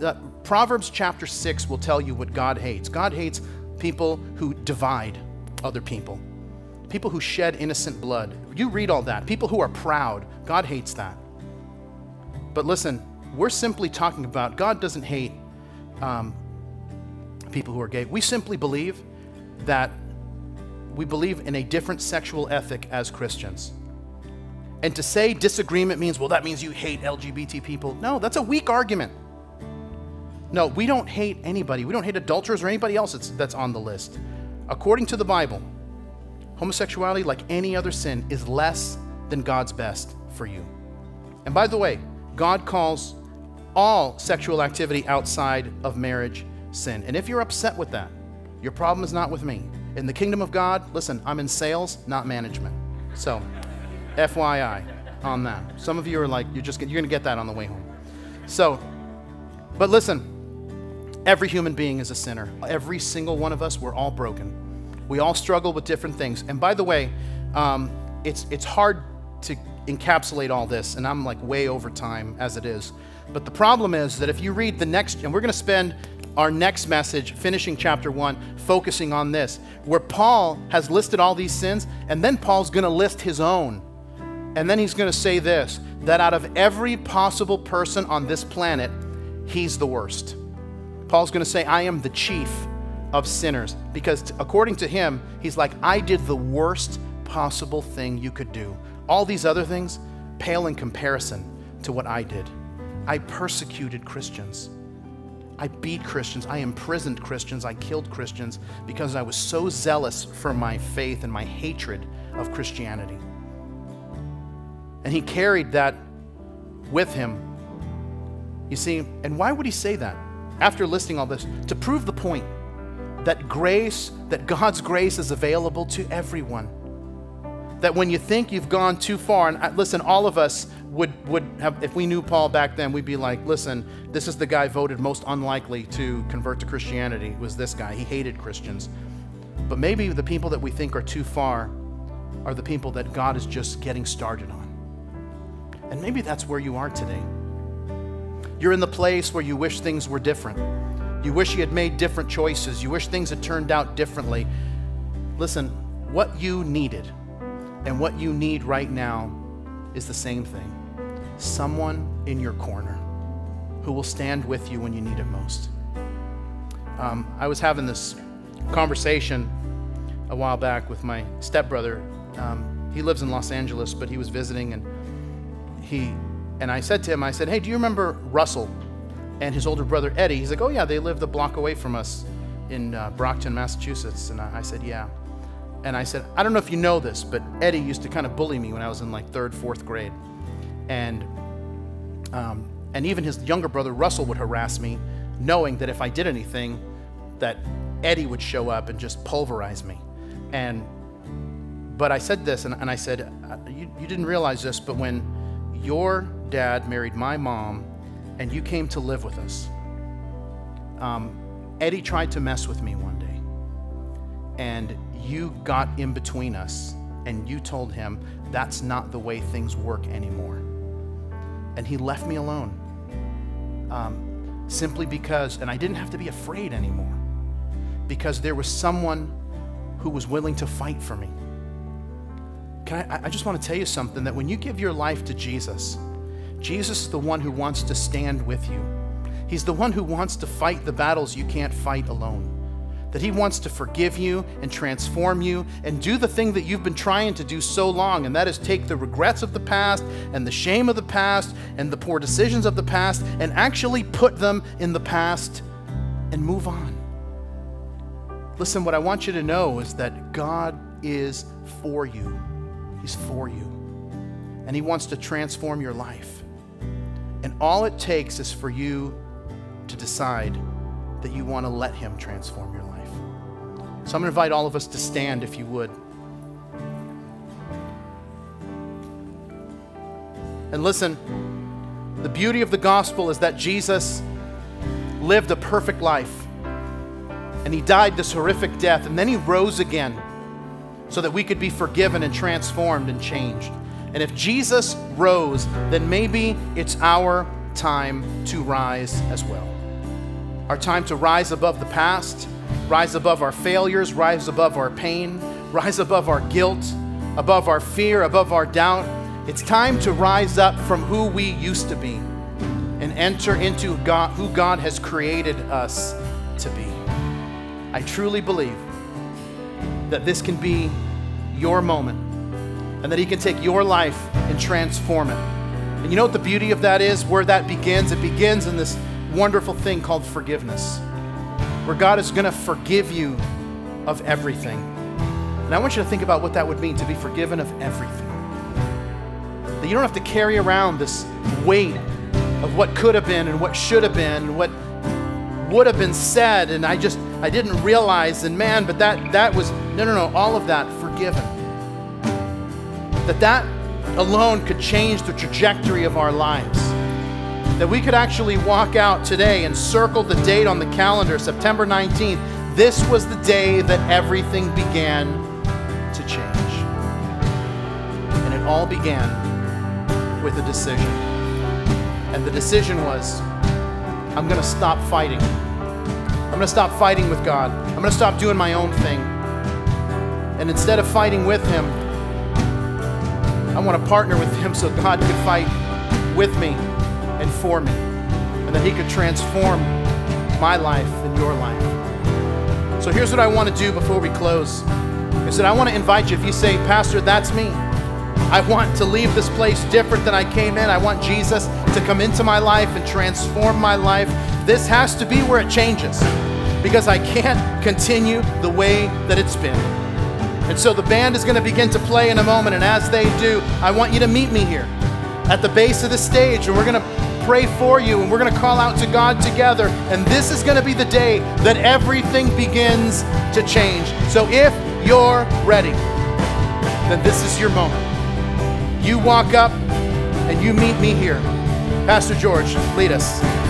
Uh, Proverbs chapter 6 will tell you what God hates. God hates people who divide other people people who shed innocent blood. You read all that. People who are proud. God hates that. But listen, we're simply talking about God doesn't hate um, people who are gay. We simply believe that we believe in a different sexual ethic as Christians. And to say disagreement means, well, that means you hate LGBT people. No, that's a weak argument. No, we don't hate anybody. We don't hate adulterers or anybody else that's, that's on the list. According to the Bible, homosexuality, like any other sin, is less than God's best for you. And by the way, God calls all sexual activity outside of marriage sin. And if you're upset with that, your problem is not with me. In the kingdom of God, listen, I'm in sales, not management. So, FYI on that. Some of you are like, you're just you're going to get that on the way home. So, but listen, every human being is a sinner. Every single one of us, we're all broken. We all struggle with different things. And by the way, um, it's, it's hard to encapsulate all this, and I'm like way over time as it is. But the problem is that if you read the next, and we're going to spend our next message, finishing chapter one, focusing on this, where Paul has listed all these sins, and then Paul's going to list his own. And then he's going to say this that out of every possible person on this planet, he's the worst. Paul's going to say, I am the chief of sinners. Because according to him, he's like, I did the worst possible thing you could do. All these other things pale in comparison to what I did. I persecuted Christians. I beat Christians. I imprisoned Christians. I killed Christians because I was so zealous for my faith and my hatred of Christianity. And he carried that with him. You see, and why would he say that? After listing all this, to prove the point that grace, that God's grace is available to everyone. That when you think you've gone too far, and uh, listen, all of us would, would have, if we knew Paul back then, we'd be like, listen, this is the guy voted most unlikely to convert to Christianity, was this guy. He hated Christians. But maybe the people that we think are too far are the people that God is just getting started on. And maybe that's where you are today. You're in the place where you wish things were different. You wish you had made different choices. You wish things had turned out differently. Listen, what you needed and what you need right now is the same thing someone in your corner who will stand with you when you need it most. Um, I was having this conversation a while back with my stepbrother. Um, he lives in Los Angeles, but he was visiting and he And I said to him, I said, Hey, do you remember Russell and his older brother Eddie? He's like, Oh, yeah, they lived a block away from us in uh, Brockton, Massachusetts. And I, I said, Yeah. And I said, I don't know if you know this, but Eddie used to kind of bully me when I was in like third, fourth grade. And, um, and even his younger brother Russell would harass me, knowing that if I did anything, that Eddie would show up and just pulverize me. And but I said this, and, and I said, uh, you, you didn't realize this, but when your dad married my mom and you came to live with us, um, Eddie tried to mess with me one day. And you got in between us and you told him that's not the way things work anymore. And he left me alone. Um, simply because, and I didn't have to be afraid anymore, because there was someone who was willing to fight for me. Can I, I just want to tell you something that when you give your life to Jesus, Jesus is the one who wants to stand with you. He's the one who wants to fight the battles you can't fight alone. That He wants to forgive you and transform you and do the thing that you've been trying to do so long, and that is take the regrets of the past and the shame of the past and the poor decisions of the past and actually put them in the past and move on. Listen, what I want you to know is that God is for you. He's for you. And He wants to transform your life. And all it takes is for you to decide that you want to let Him transform your life. So I'm going to invite all of us to stand if you would. And listen, the beauty of the gospel is that Jesus lived a perfect life. And he died this horrific death, and then he rose again so that we could be forgiven and transformed and changed. And if Jesus rose, then maybe it's our time to rise as well. Our time to rise above the past, rise above our failures, rise above our pain, rise above our guilt, above our fear, above our doubt. It's time to rise up from who we used to be and enter into God, who God has created us to be. I truly believe that this can be your moment and that He can take your life and transform it. And you know what the beauty of that is? Where that begins? It begins in this wonderful thing called forgiveness, where God is going to forgive you of everything. And I want you to think about what that would mean to be forgiven of everything. That you don't have to carry around this weight of what could have been and what should have been and what would have been said and I just I didn't realize and man but that that was no no no all of that forgiven. That that alone could change the trajectory of our lives. That we could actually walk out today and circle the date on the calendar September 19th this was the day that everything began to change. And it all began with a decision. And the decision was I'm going to stop fighting. Going to stop fighting with God. I'm going to stop doing my own thing. And instead of fighting with Him, I want to partner with Him so God could fight with me and for me. And that He could transform my life and your life. So here's what I want to do before we close. I said, I want to invite you, if you say, Pastor, that's me. I want to leave this place different than I came in. I want Jesus to come into my life and transform my life. This has to be where it changes because I can't continue the way that it's been. And so the band is going to begin to play in a moment. And as they do, I want you to meet me here at the base of the stage. And we're going to pray for you and we're going to call out to God together. And this is going to be the day that everything begins to change. So if you're ready, then this is your moment you walk up and you meet me here. Pastor George, lead us.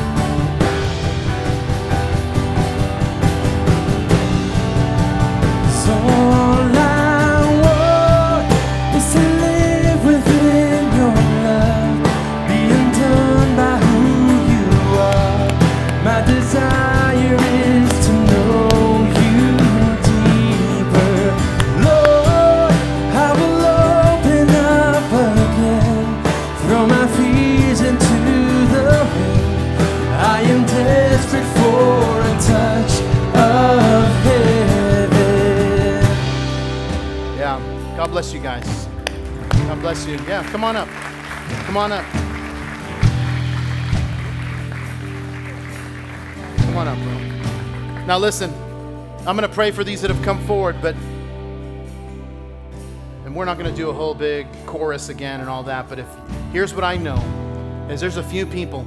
God bless you guys. God bless you. Yeah, come on up. Come on up. Come on up, bro. Now listen, I'm going to pray for these that have come forward, but and we're not going to do a whole big chorus again and all that, but if here's what I know is there's a few people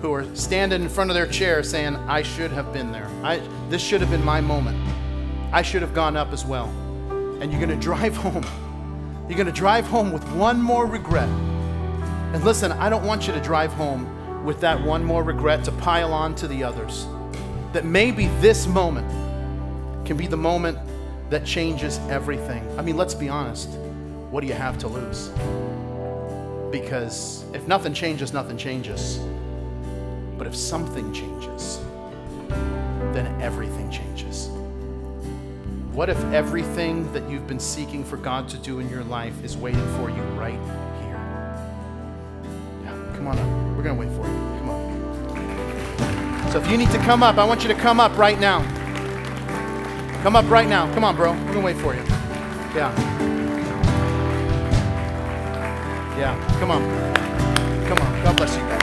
who are standing in front of their chair saying, I should have been there. I, this should have been my moment. I should have gone up as well. And you're going to drive home. You're going to drive home with one more regret. And listen, I don't want you to drive home with that one more regret to pile on to the others. That maybe this moment can be the moment that changes everything. I mean, let's be honest. What do you have to lose? Because if nothing changes, nothing changes. But if something changes, then everything changes. What if everything that you've been seeking for God to do in your life is waiting for you right here? Yeah, come on up. We're going to wait for you. Come on. So if you need to come up, I want you to come up right now. Come up right now. Come on, bro. We're going to wait for you. Yeah. Yeah, come on. Come on. God bless you guys.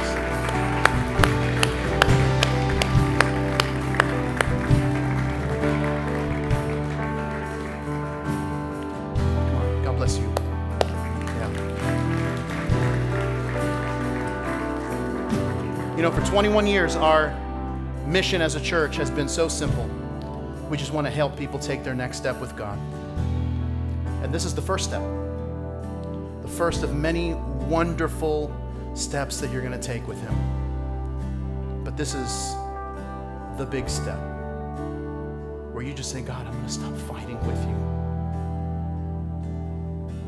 Come on. God bless you. Yeah. You know, for 21 years, our mission as a church has been so simple. We just want to help people take their next step with God. And this is the first step. First of many wonderful steps that you're going to take with Him. But this is the big step where you just say, God, I'm going to stop fighting with you.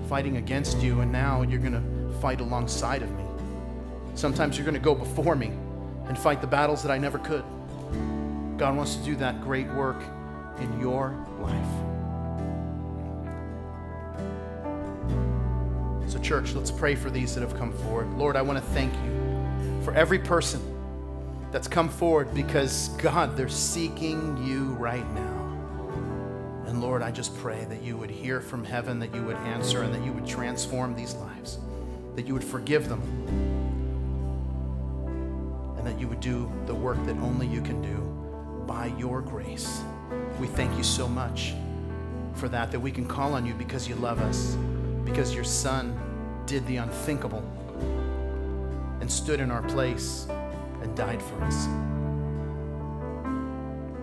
Fighting against you, and now you're going to fight alongside of me. Sometimes you're going to go before me and fight the battles that I never could. God wants to do that great work in your life. Church, let's pray for these that have come forward. Lord, I want to thank you for every person that's come forward because, God, they're seeking you right now. And Lord, I just pray that you would hear from heaven, that you would answer, and that you would transform these lives, that you would forgive them, and that you would do the work that only you can do by your grace. We thank you so much for that, that we can call on you because you love us, because your Son did the unthinkable and stood in our place and died for us.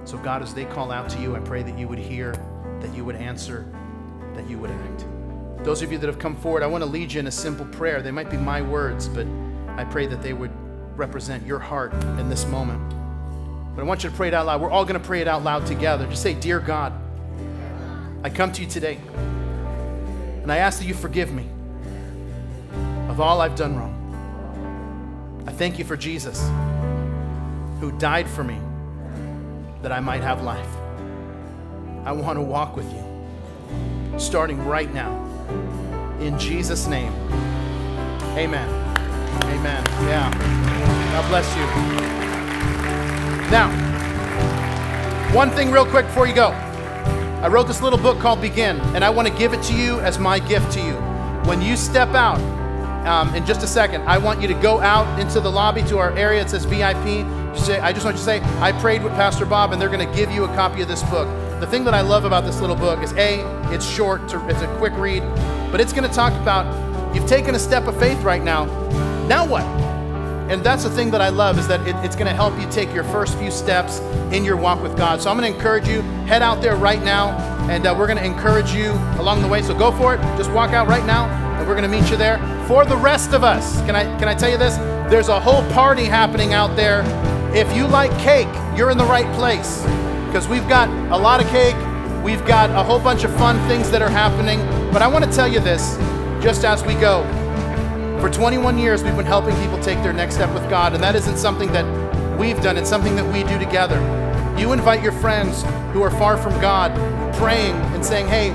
So, God, as they call out to you, I pray that you would hear, that you would answer, that you would act. Those of you that have come forward, I want to lead you in a simple prayer. They might be my words, but I pray that they would represent your heart in this moment. But I want you to pray it out loud. We're all going to pray it out loud together. Just say, Dear God, I come to you today, and I ask that you forgive me of all I've done wrong. I thank you for Jesus, who died for me that I might have life. I want to walk with you, starting right now. In Jesus' name, amen. Amen. Yeah. God bless you. Now, one thing real quick before you go. I wrote this little book called Begin, and I want to give it to you as my gift to you. When you step out, um, in just a second, I want you to go out into the lobby to our area. It says VIP. Say, I just want you to say, I prayed with Pastor Bob, and they're going to give you a copy of this book. The thing that I love about this little book is A, it's short, to, it's a quick read, but it's going to talk about you've taken a step of faith right now. Now what? And that's the thing that I love is that it, it's going to help you take your first few steps in your walk with God. So I'm going to encourage you, head out there right now, and uh, we're going to encourage you along the way. So go for it. Just walk out right now, and we're going to meet you there. For the rest of us, can I can I tell you this? There's a whole party happening out there. If you like cake, you're in the right place because we've got a lot of cake. We've got a whole bunch of fun things that are happening. But I want to tell you this, just as we go. For 21 years, we've been helping people take their next step with God, and that isn't something that we've done, it's something that we do together. You invite your friends who are far from God, praying and saying, hey,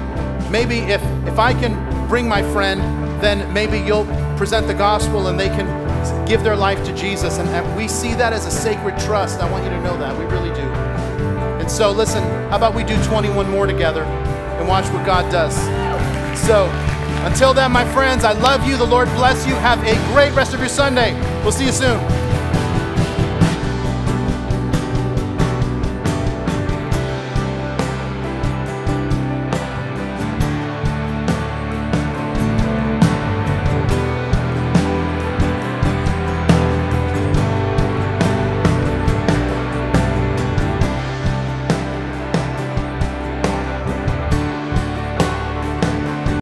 maybe if, if I can bring my friend, then maybe you'll present the gospel and they can give their life to Jesus. And, we see that as a sacred trust. I want you to know that. We really do. And so, listen, how about we do 21 more together and watch what God does? So, until then, my friends, I love you. The Lord bless you. Have a great rest of your Sunday. We'll see you soon.